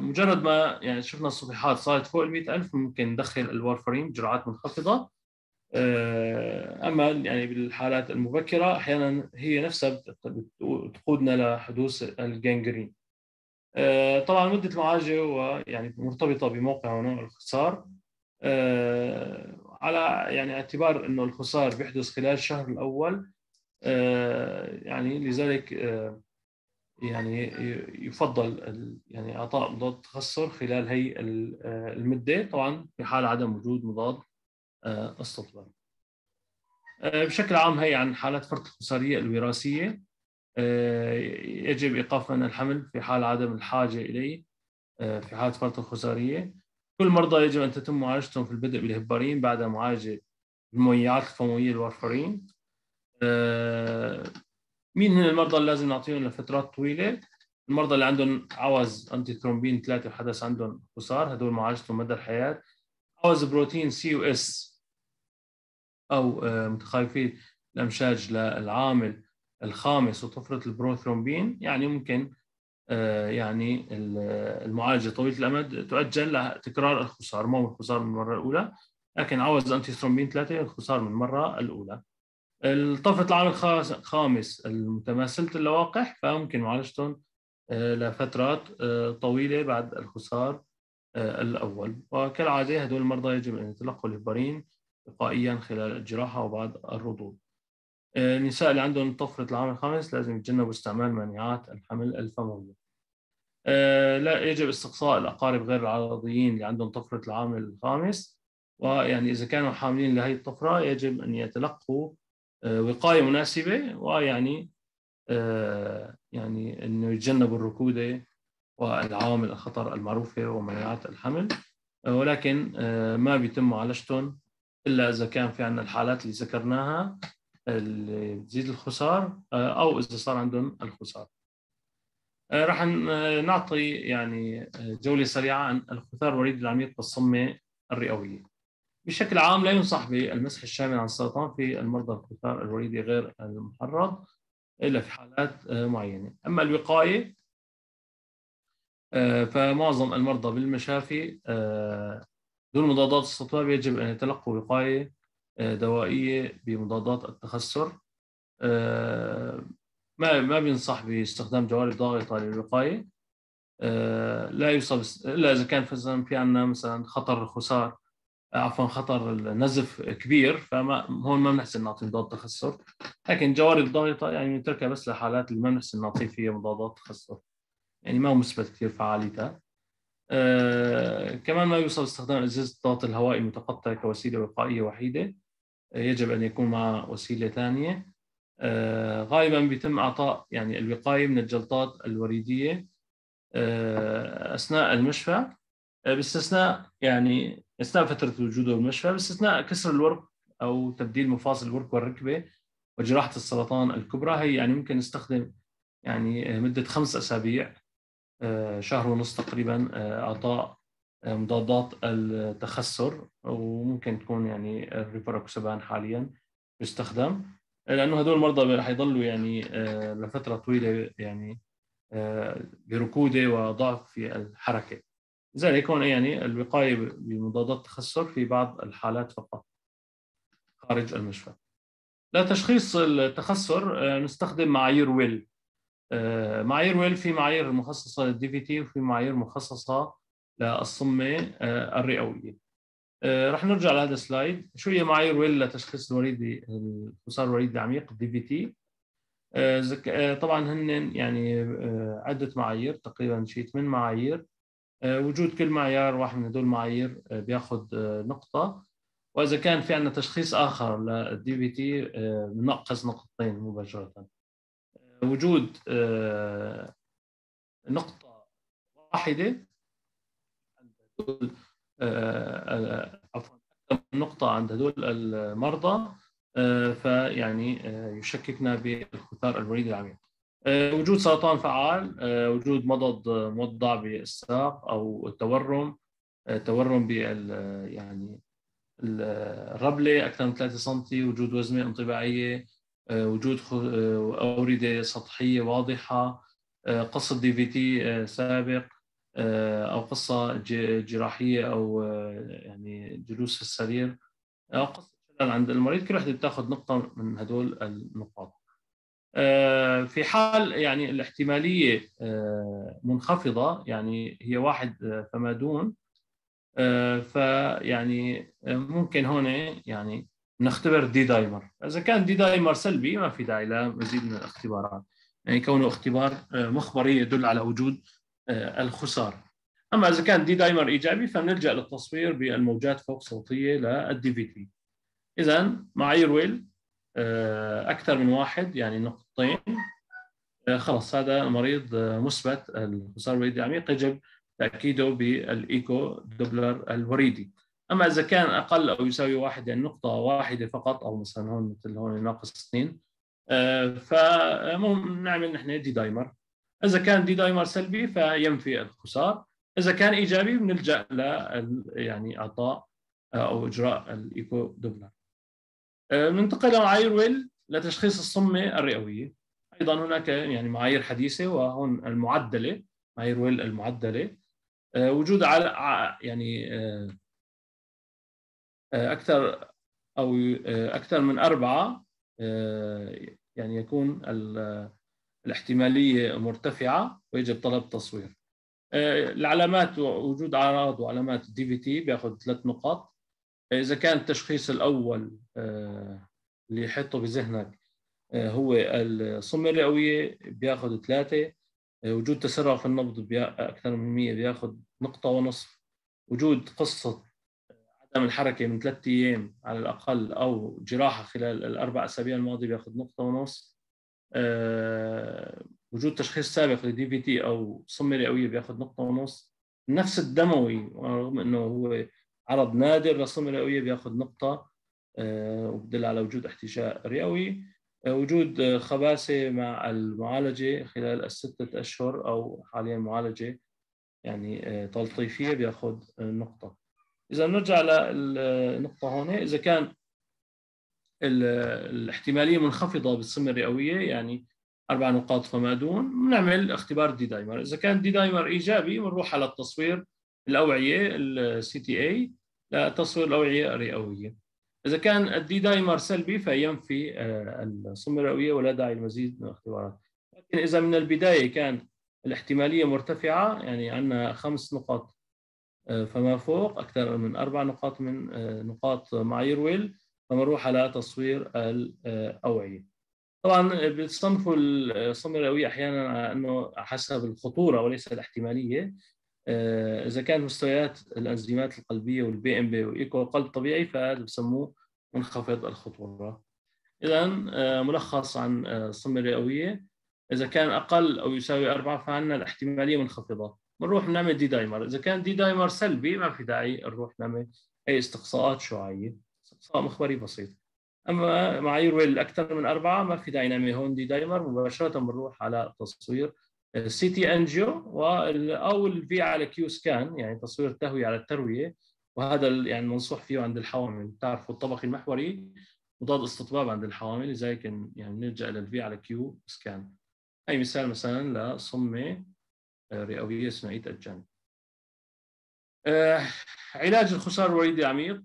مجرد ما يعني شفنا الصفيحات صارت فوق ال 100000 ممكن ندخل الوارفرين بجرعات منخفضة آه، أما يعني بالحالات المبكرة أحيانا هي نفسها بتقودنا لحدوث الجانجرين. آه، طبعا مدة المعالجة يعني مرتبطة بموقع ونوع الخسار. آه، على يعني اعتبار إنه الخسار بيحدث خلال الشهر الأول يعني لذلك يعني يفضل يعني اعطاء مضاد تخسر خلال هي المدة. طبعا في حال عدم وجود مضاد استطلاع آه، بشكل عام هي عن حالات فرط الخسارية الوراثية. آه، يجب إيقاف من الحمل في حال عدم الحاجة إليه آه، في حالة فرط الخسارية كل المرضى يجب أن تتم معالجتهم في البدء بالهبارين بعد معالجة المميعات الفموية الوارفرين مين هن المرضى اللي لازم نعطيهم لفترات طويلة؟ المرضى اللي عندهم عوز antithrombin ثلاثة وحدث عندهم خثار هدول معالجتهم مدى الحياة. عوز protein C و S أو آه، متخالفي الأمشاج للعامل الخامس وطفرة البروثرومبين يعني ممكن يعني المعالجة طويلة الأمد تؤجل لتكرار الخثار. مو الخثار من المرة الأولى لكن عوز antithrombin ثلاثة الخثار من المرة الأولى. الطفرة العام الخامس المتماثلة اللواقح فممكن معالجتهم لفترات طويلة بعد الخسار الأول. وكالعادة هدول المرضى يجب أن يتلقوا الهبارين وقائيا خلال الجراحه وبعد الردود النساء اللي عندهم طفرة العام الخامس لازم يتجنبوا استعمال مانعات الحمل الفموية. آه، لا يجب استقصاء الأقارب غير العرضيين اللي عندهم طفرة العام الخامس ويعني إذا كانوا حاملين لهي الطفرة يجب أن يتلقوا آه، وقاية مناسبة ويعني آه، يعني أنه يتجنبوا الركودة والعوامل الخطر المعروفة ومناعات الحمل ولكن ما بيتم معالجتهم إلا إذا كان في عندنا الحالات اللي ذكرناها اللي بتزيد الخسار آه، أو إذا صار عندهم الخسار. آه، راح نعطي يعني آه، جولة سريعة عن الخثار الوريد العميق بالصمه الرئوية. بشكل عام لا ينصح بالمسح الشامل عن السرطان في المرضى الخثار الوريدي غير المحرض إلا في حالات معينة، أما الوقاية فمعظم المرضى بالمشافي دون مضادات السطواب يجب أن يتلقوا وقايه آه، دوائية بمضادات التخثر آه، ما ما بينصح باستخدام جوارب ضاغطة للوقاية. آه، لا يصاب إلا إذا كان في عندنا مثلا خطر خسار عفوا خطر النزف كبير فما هون ما بنحسن نعطي مضاد تخثر لكن جوارب ضاغطة يعني بنتركها بس لحالات اللي ما بنحسن نعطي فيها مضادات تخثر يعني ما مثبت كثير فعاليتها. كمان ما يوصل استخدام ازازه الضغط الهوائي المتقطع كوسيلة وقائية وحيدة. يجب أن يكون مع وسيلة ثانية. آه، غالبا بيتم إعطاء يعني الوقاية من الجلطات الوريدية. آه، أثناء المشفى. آه، باستثناء يعني أثناء فترة وجوده بالمشفى باستثناء كسر الورك أو تبديل مفاصل الورك والركبة وجراحة السرطان الكبرى. هي يعني ممكن نستخدم يعني مدة خمس أسابيع شهر ونص تقريبا أعطاء مضادات التخثر وممكن تكون يعني الريفاروكسبان حاليا يستخدم لأنه هذول المرضى رح يضلوا يعني آه، لفترة طويلة يعني آه، بركودة وضعف في الحركة. لذلك هون يعني الوقاية بمضادات التخثر في بعض الحالات فقط خارج المشفى. لتشخيص التخثر آه، نستخدم معايير ويل. معايير ويل في معايير مخصصة لل DVT وفي معايير مخصصة للصمة آه، الرئوية. آه، رح نرجع لهذا ال slide، شو هي معايير ويل لتشخيص الوريدي الخثار الوريدي العميق ال DVT؟ طبعا هن يعني آه، عدة معايير تقريبا شيء ثمان معايير وجود كل معيار واحد من هدول المعايير بياخذ نقطة وإذا كان في عندنا تشخيص آخر للدي في تي بنقص نقطتين مباشرة وجود نقطة واحدة آه، آه، عفوا نقطة عند هدول المرضى آه، فيعني يشككنا بالخثار الوريدي العميق. وجود سرطان فعال، وجود مضض موضع بالساق أو التورم، تورم بال يعني الربلة أكثر من 3 سم، وجود وزمة انطباعية، وجود أوردة سطحية واضحة، قصة دي في تي سابق، آه، أو قصة جراحية أو آه، يعني جلوس في السرير قصة شلل عند المريض. كل وحده بتاخذ نقطة من هدول النقاط. آه، في حال يعني الاحتمالية منخفضة يعني هي واحد فما دون فيعني ممكن هون يعني نختبر دي دايمر. إذا كان دي دايمر سلبي ما في داعي لمزيد من الاختبارات. يعني كونه اختبار مخبري يدل على وجود آه، الخساره أما إذا كان D-dimer إيجابي فنلجا للتصوير بالموجات فوق صوتية لل DVT. اذا معايير ويل آه، أكثر من واحد يعني نقطتين. آه، خلص هذا مريض مثبت الخثار الوريدي عميق يجب تأكيده بال echo Doppler الوريدي أما إذا كان أقل أو يساوي واحد يعني نقطة واحدة فقط أو مثلا هون مثل هون ناقص اثنين. فمهم نعمل نحن D-dimer. إذا كان D-dimer سلبي فينفي الخثار. إذا كان إيجابي بنلجأ ل يعني أعطاء آه، أو إجراء ال echo Doppler. آه، ننتقل لمعايير ويل لتشخيص الصمة الرئوية. أيضا هناك يعني معايير حديثة وهون المعدلة معايير ويل المعدلة. وجود على يعني أكثر أو أكثر من أربعة يعني يكون الاحتمالية مرتفعة ويجب طلب تصوير العلامات وجود أعراض وعلامات دي في تي بيأخذ ثلاث نقاط. إذا كان التشخيص الأول اللي يحطه بذهنك هو الصمه الرئوية بيأخذ ثلاثة. وجود تسرع في النبض أكثر من 100 بيأخذ نقطة ونصف. وجود قصة عدم الحركه من ثلاث أيام على الأقل أو جراحة خلال الأربع أسابيع الماضية بياخذ نقطة ونص. أه وجود تشخيص سابق لدي في تي أو صمه رئويه بياخذ نقطة ونص. النفس الدموي رغم إنه هو عرض نادر للصمه الرئويه بياخذ نقطة أه وبدل على وجود احتشاء رئوي. أه وجود خباثة مع المعالجة خلال الستة أشهر أو حاليا معالجة يعني أه تلطيفية بياخذ نقطة. إذا نرجع للنقطه هون إذا كان الاحتمالية منخفضة بالسمة الرئوية يعني أربع نقاط فما دون بنعمل اختبار D-dimer. إذا كان D-dimer إيجابي بنروح على التصوير الأوعية ال CTA لتصوير الأوعية الرئوية. إذا كان ال D-dimer سلبي فينفي السمة الرئوية ولا داعي لمزيد من الاختبارات. لكن إذا من البداية كان الاحتمالية مرتفعة يعني عندنا خمس نقاط فما فوق أكثر من أربع نقاط من نقاط معايير ويل فبنروح على تصوير الأوعية. طبعا بتصنفوا الصمة الرئوية أحيانا أنه حسب الخطورة وليس الاحتمالية إذا كانت مستويات الأنزيمات القلبية وال BNP و echo قلب طبيعي فهذا بسموه منخفض الخطورة. اذا ملخص عن الصمة الرئوية إذا كان أقل أو يساوي أربعة فعندنا الاحتمالية منخفضة. بنروح بنعمل D-dimer. إذا كان D-dimer سلبي ما في داعي نروح نعمل أي استقصاءات شعاعية استقصاء مخبري بسيط. أما معايير ويل أكثر من أربعة ما في داعي نعمل هون D-dimer. مباشرة بنروح على تصوير CT angio أو ال V على Q scan يعني تصوير التهوية على التروية. وهذا يعني منصوح فيه عند الحوامل. بتعرفوا الطبقي المحوري مضاد استطباب عند الحوامل. لذلك يعني نلجأ إلى على Q scan أي مثال مثلا لصمة رئوية ثنائيه الجانب. آه، علاج الخسار الوريدي العميق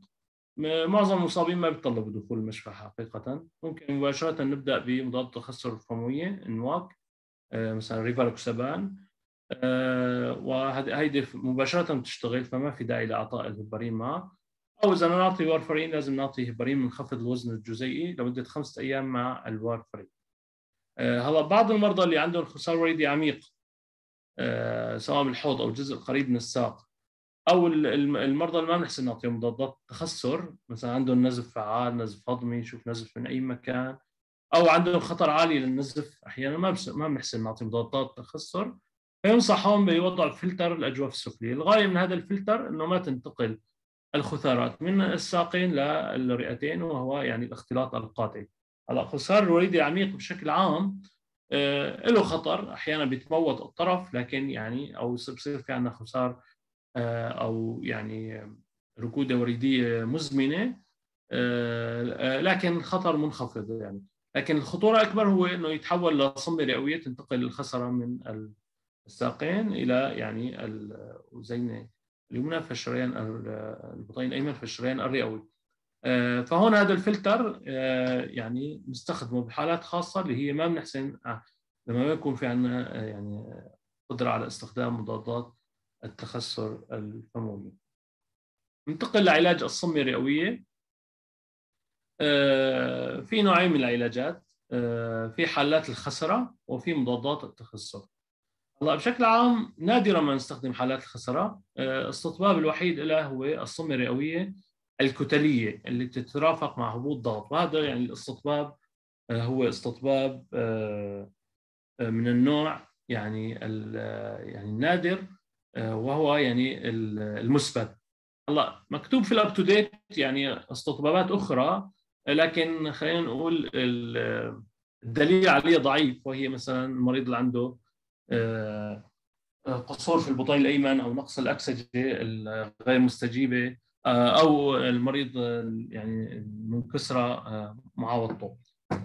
معظم المصابين ما بيتطلبوا دخول المشفى حقيقة. ممكن مباشرة نبدأ بمضاد التخثر الفموية إنواك آه، مثلا ريفالوكسابان. آه، وهيدي مباشرة بتشتغل فما في داعي لإعطاء الهبارين معه أو إذا نعطي وارفرين لازم نعطي هبارين منخفض الوزن الجزيئي لمدة خمسة أيام مع الوارفرين هلا بعض المرضى اللي عندهم خسار وريدي عميق آه، سواء بالحوض أو الجزء القريب من الساق. أو المرضى اللي ما بنحسن نعطيهم مضادات تخثر مثلا عندهم نزف فعال نزف هضمي شوف نزف من أي مكان. أو عندهم خطر عالي للنزف أحيانا ما ما بنحسن نعطي مضادات تخثر فينصحهم بوضع فلتر الأجواف السفلية. الغاية من هذا الفلتر إنه ما تنتقل الخثارات من الساقين للرئتين وهو يعني الاختلاط القاتل هلا خسار الوريدي العميق بشكل عام آه، له خطر أحيانا بيتموت الطرف لكن يعني أو بصير في عندنا خسار آه، أو يعني ركوده وريدية مزمنة آه، لكن خطر منخفض يعني. لكن الخطورة الأكبر هو إنه يتحول لصمه رئوية تنتقل الخسره من الساقين إلى يعني الاذين اليمنى في الشريان البطين الأيمن في الشريان الرئوي. آه، فهون هذا الفلتر آه، يعني نستخدمه بحالات خاصة اللي هي ما بنحسن آه، لما ما يكون في عندنا يعني قدرة على استخدام مضادات التخثر الفموي. ننتقل لعلاج الصمه الرئوية. في نوعين من العلاجات في حالات الخسرة وفي مضادات التخثر. هلا بشكل عام نادرا ما نستخدم حالات الخسرة، الاستطباب الوحيد لها هو الصمه الرئوية الكتلية اللي تترافق مع هبوط ضغط. وهذا يعني الاستطباب آه، هو استطباب آه، آه، من النوع يعني يعني النادر وهو يعني المثبت هلا مكتوب في الاب تو ديت يعني استطبابات أخرى لكن خلينا نقول الدليل عليه ضعيف وهي مثلا المريض اللي عنده قصور في البطين الأيمن أو نقص الأكسجة الغير مستجيبة. أو المريض يعني من كسرى آه، معوضته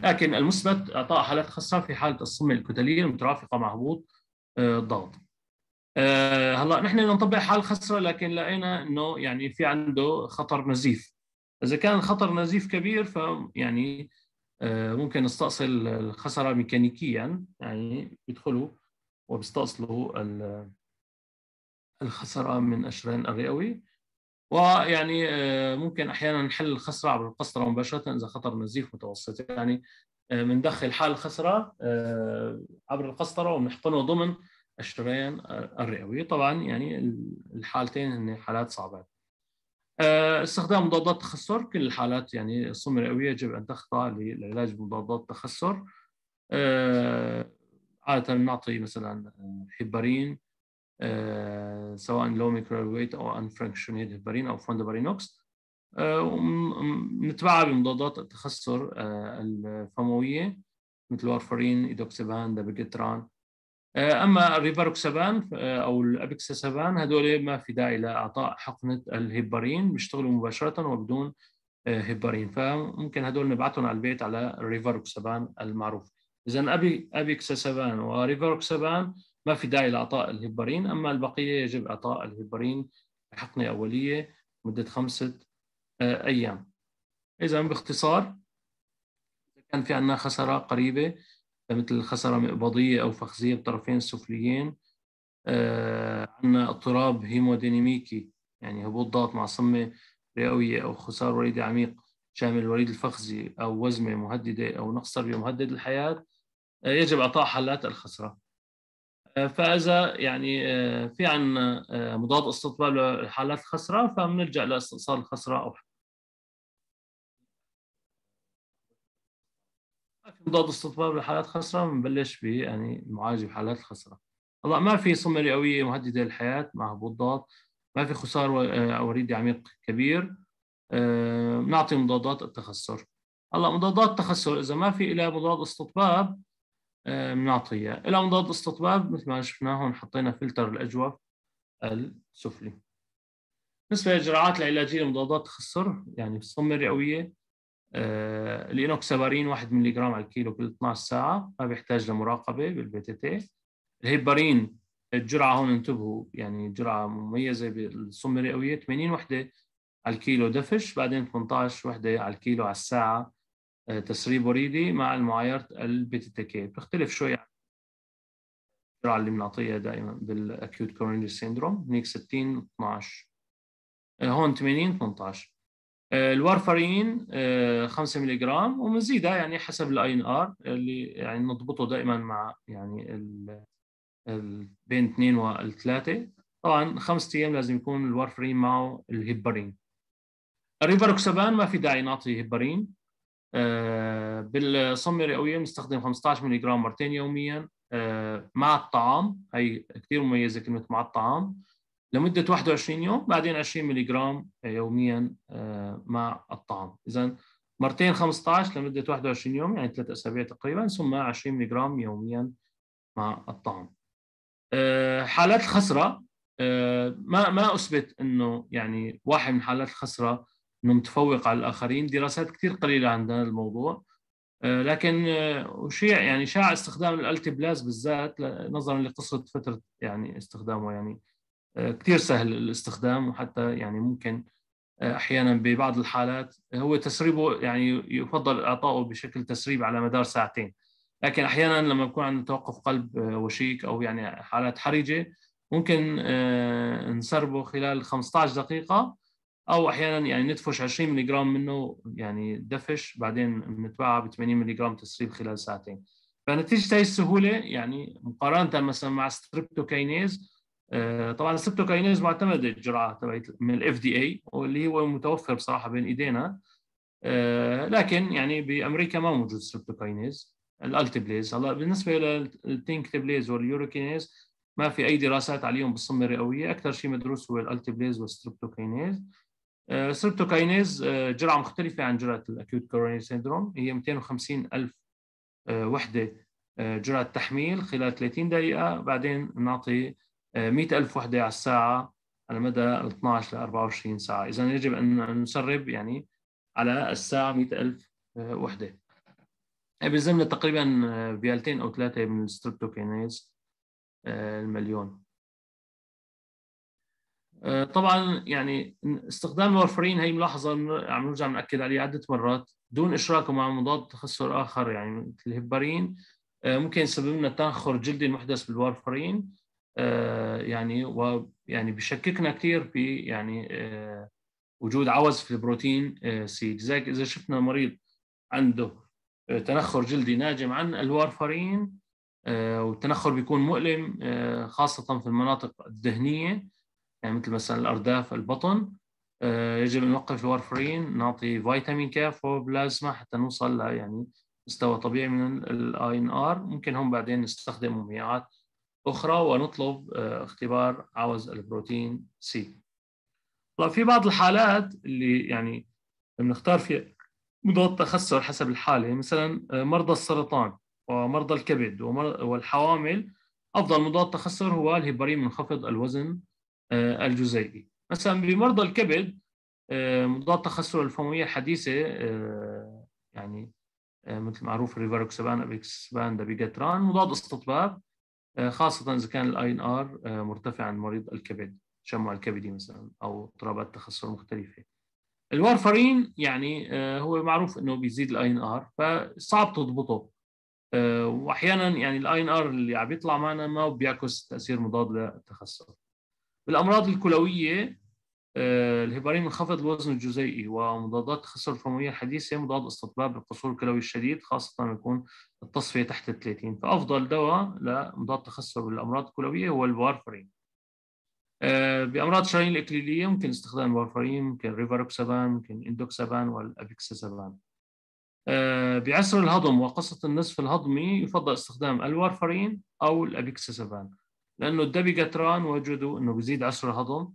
لكن المثبت اعطاء حالات خاصة في حالة الصمه الكتليه المترافقة مع هبوط الضغط هلا نحن نطبق حال خسرة لكن لقينا إنه يعني في عنده خطر نزيف. إذا كان الخطر نزيف كبير فيعني ممكن نستأصل الخسرة ميكانيكيا يعني بيدخلوا وبيستأصلوا الخسرة من الشريان الرئوي ويعني آه، ممكن أحيانا نحل الخسرة عبر القسطره مباشرة إذا خطر نزيف متوسط. يعني بندخل آه، حال الخسرة آه، عبر القسطرة وبنحقنه ضمن الشريان الرئوي. طبعا يعني الحالتين هن حالات صعبات. استخدام مضادات التخثر كل الحالات يعني الصمه الرئوية يجب أن تخضع للعلاج بمضادات التخثر عادة نعطي مثلا هيبارين سواء low molecular weight أو unfractionated heparin أو فوندابارينوكس آه، نتبعها بمضادات التخثر آه، الفموية مثل وارفرين ايدوكسيبان دابيجتران أما الريفاروكسابان أو الابيكسابان هدول ما في داعي لإعطاء حقنة الهيبارين بيشتغلوا مباشرة وبدون هيبارين. فممكن هدول نبعثهم على البيت على الريفاروكسابان المعروف. اذا ابي ابيكساسابان وريفاروكسابان ما في داعي لإعطاء الهيبارين أما البقية يجب إعطاء الهيبارين حقنه أولية مدة خمسة آه، أيام. اذا باختصار كان في عندنا خسارة قريبة مثل خسارة مقبضية أو فخذية بالطرفين السفليين آه، عندنا اضطراب هيموديناميكي يعني هبوط ضغط مع صمة رئوية أو خسار وريدي عميق شامل الوريد الفخذي أو وزمة مهددة أو نقص تربية مهدد للحياة آه، يجب إعطاء حالات الخسرة. فإذا يعني آه، في عندنا آه، مضاد استطباب لحالات الخسره فبنلجأ لاستئصال الخسرة أو مضاد استطباب لحالات خسرة بنبلش ب يعني المعالجه بحالات الخسره هلا ما في صمه رئويه مهددة للحياة مع هبوط ضغط ما في خثار آه، وريدي عميق كبير بنعطي مضادات التخثر هلا مضادات التخثر إذا ما في لها مضاد استطباب بنعطيها إلها مضاد استطباب مثل ما شفنا هون حطينا فلتر الأجوف السفلي. بالنسبة للجرعات العلاجية لمضادات التخثر يعني في الصمة الرئوية آه الإنوكسابارين 1 ملغ على الكيلو كل 12 ساعة ما بيحتاج لمراقبة بال PTT الهيبارين الجرعة هون انتبهوا يعني جرعة مميزة بالصمة الرئوية 80 وحدة على الكيلو دفش بعدين 18 وحدة على الكيلو على الساعة. آه، تسريب وريدي مع المعايرة ال PTT بتختلف شوي عن الجرعة اللي بنعطيها دائما بال acute coronary syndrome هنيك 60 12 هون 80 18 الوارفارين 5 ملي جرام وبنزيدها يعني حسب ال INR اللي يعني نضبطه دائما مع يعني ال بين 2 والثلاثة طبعا خمس أيام لازم يكون الوارفرين معه الهيبارين. الريفاروكسابان ما في داعي نعطي هيبارين. آه، بالصمة الرئوية بنستخدم 15 ملي جرام مرتين يوميا. آه، مع الطعام هي كثير مميزة كلمة مع الطعام. لمدة 21 يوم بعدين 20 ملي جرام يوميا آه، مع الطعام. إذا مرتين 15 لمدة 21 يوم يعني ثلاث أسابيع تقريبا ثم 20 ملي جرام يوميا مع الطعام. حالات الخسرة ما ما أثبت أنه يعني واحد من حالات الخسرة انه متفوق على الآخرين دراسات كثير قليلة عن هذا الموضوع. آه، لكن آه، وشيع يعني شاع استخدام الالتبلاز بالذات نظرا لقصة فترة يعني استخدامه يعني آه، كثير سهل الاستخدام وحتى يعني ممكن أحيانا ببعض الحالات هو تسريبه يعني يفضل إعطائه بشكل تسريب على مدار ساعتين. لكن أحيانا لما يكون عندنا توقف قلب وشيك أو يعني حالات حرجة ممكن نسربه خلال 15 دقيقة أو أحيانا يعني ندفش 20 ملي جرام منه يعني دفش بعدين بنتبعها ب 80 ملي جرام تسريب خلال ساعتين. فنتيجة هي السهولة يعني مقارنة مثلا مع streptokinase آه، طبعا ال streptokinase معتمد الجرعة تبعت من ال FDA واللي هو متوفر بصراحة بين إيدينا آه، لكن يعني بأمريكا ما موجود streptokinase ال alteplase هلا بالنسبة لل tenecteplase وال urokinase ما في أي دراسات عليهم بالصمه الرئويه أكثر شيء مدروس هو ال alteplase وال streptokinase streptokinase آه، جرعة مختلفة عن جرعة ال acute coronary syndrome. هي 250 ألف آه، وحدة آه، جرعة تحميل خلال 30 دقيقة. بعدين نعطي 100 ألف وحدة على الساعة على مدى 12 ل 24 ساعة. إذا يجب أن نسرب يعني على الساعة 100 ألف وحدة. بيلزمنا تقريبا فيالتين أو ثلاثة من ال streptokinase المليون. طبعا يعني استخدام الورفرين هي ملاحظة عم نرجع نأكد عليها عدة مرات دون إشراكه مع مضاد تخثر آخر يعني مثل الهبارين ممكن يسبب لنا تنخر جلدي المحدث بالوارفرين يعني ويعني بشككنا كثير في يعني وجود عوز في البروتين C لذلك إذا شفنا مريض عنده تنخر جلدي ناجم عن الوارفرين والتنخر بيكون مؤلم خاصة في المناطق الدهنية يعني مثل مثلا الأرداف البطن يجب أن نوقف الوارفرين نعطي فيتامين كاف وبلازما حتى نوصل ل يعني مستوى طبيعي من ال INR. ممكن هم بعدين نستخدم مميعات أخرى ونطلب اختبار عوز البروتين سي طيب في بعض الحالات اللي يعني بنختار فيها مضاد تخسر حسب الحالة مثلا مرضى السرطان ومرضى الكبد والحوامل. أفضل مضاد تخسر هو الهيبارين منخفض الوزن آه، الجزيئي مثلا بمرضى الكبد آه، مضاد تخسر الفموية الحديثة آه، يعني مثل معروف ريفاروكسبان ابيكسبان دابيجاتران مضاد استطباب خاصة إذا كان ال INR مرتفع عند مريض الكبد تشمع الكبدي مثلا أو اضطرابات تخثر مختلفة. الوارفرين يعني هو معروف إنه بيزيد ال INR فصعب تضبطه. واحيانا يعني ال INR اللي عم يطلع معنا ما بيعكس تأثير مضاد للتخثر بالأمراض الكلوية آه، الهيبارين منخفض الوزن الجزيئي ومضادات التخثر الفموية الحديثة مضاد استطباب القصور الكلوي الشديد خاصة لما يكون التصفية تحت ال 30 فأفضل دواء لمضاد التخثر بالأمراض الكلوية هو الوارفرين. آه، بأمراض الشرايين الإكليلية ممكن استخدام الوارفرين ممكن ريفاروكسابان ممكن إندوكسابان والابيكسابان آه، بعسر الهضم وقصة النزف الهضمي يفضل استخدام الوارفرين أو الأبيكسابان لأنه الدبيجاتران وجدوا إنه بيزيد عسر الهضم.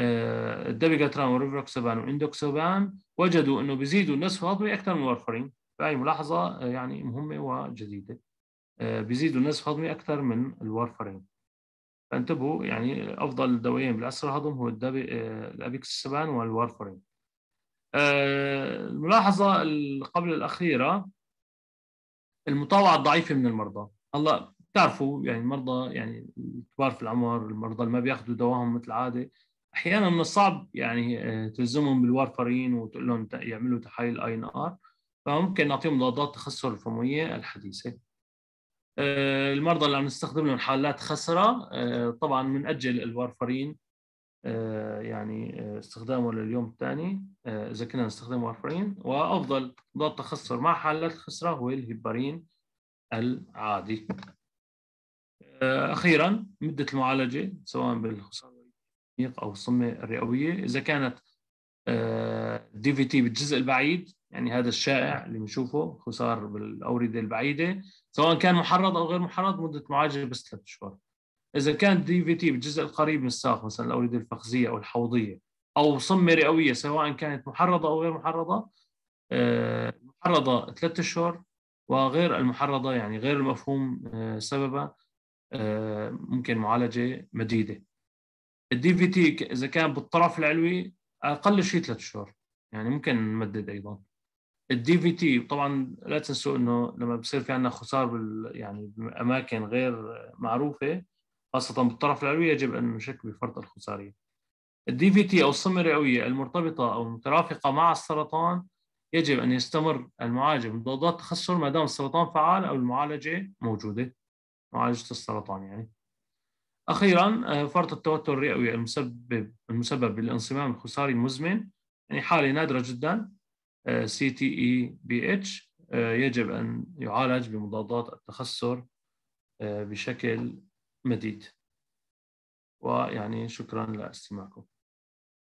آه، الدبيجاتران والريفروكسابان والاندوكسابان وجدوا إنه بيزيدوا النزف الهضمي أكثر من الورفرين فهي ملاحظة آه، يعني مهمة وجديدة. آه، بيزيدوا النزف الهضمي أكثر من الورفرين فانتبهوا يعني أفضل دوايين بالعسر الهضم هو الابيكسابان والورفرين الملاحظة قبل الأخيرة المطاوعة الضعيفة من المرضى. هلأ بتعرفوا يعني المرضى يعني الكبار في العمر المرضى اللي ما بياخذوا دواهم مثل العاده أحيانا من الصعب يعني آه، تلزمهم بالوارفرين وتقول لهم يعملوا تحاليل INR. فممكن نعطيهم مضادات تخثر الفموية الحديثة. آه، المرضى اللي عم نستخدم لهم حالات خسرة آه، طبعا بنأجل الوارفرين يعني استخدامه لليوم الثاني إذا كنا نستخدم وارفرين وأفضل مضاد تخثر مع حالات الخسره هو الهيبارين العادي. آه، أخيرا مدة المعالجة سواء بالخصام أو الصمة الرئوية. إذا كانت دي في تي بالجزء البعيد يعني هذا الشائع اللي بنشوفه خسار بالأوردة البعيدة سواء كان محرض أو غير محرض مدة معالجه بس ثلاث اشهر إذا كانت دي في تي بالجزء القريب من الساق مثلا الأوردة الفخذية أو الحوضية أو صمة رئوية سواء كانت محرضة أو غير محرضة آه، محرضه ثلاث اشهر وغير المحرضة يعني غير المفهوم آه، سببها ممكن معالجة مديدة. ال DVT إذا كان بالطرف العلوي أقل شيء ثلاث شهور. يعني ممكن نمدد أيضا. ال DVT طبعا لا تنسوا إنه لما بصير في عندنا خثار بال يعني بأماكن غير معروفة خاصة بالطرف العلوي يجب أن نشك بفرط الخثارية. ال DVT أو الصمة الرئوية المرتبطة أو المترافقه مع السرطان يجب أن يستمر المعالجة. بمضادات التخثر ما دام السرطان فعال أو المعالجة موجودة. معالجة السرطان يعني. أخيرا آه، فرط التوتر الرئوي المسبب المسبب بالانصمام الخثاري المزمن يعني حالة نادرة جدا سي تي اي بي اتش يجب أن يعالج بمضادات التخثر آه، بشكل مديد. ويعني شكرا لاستماعكم.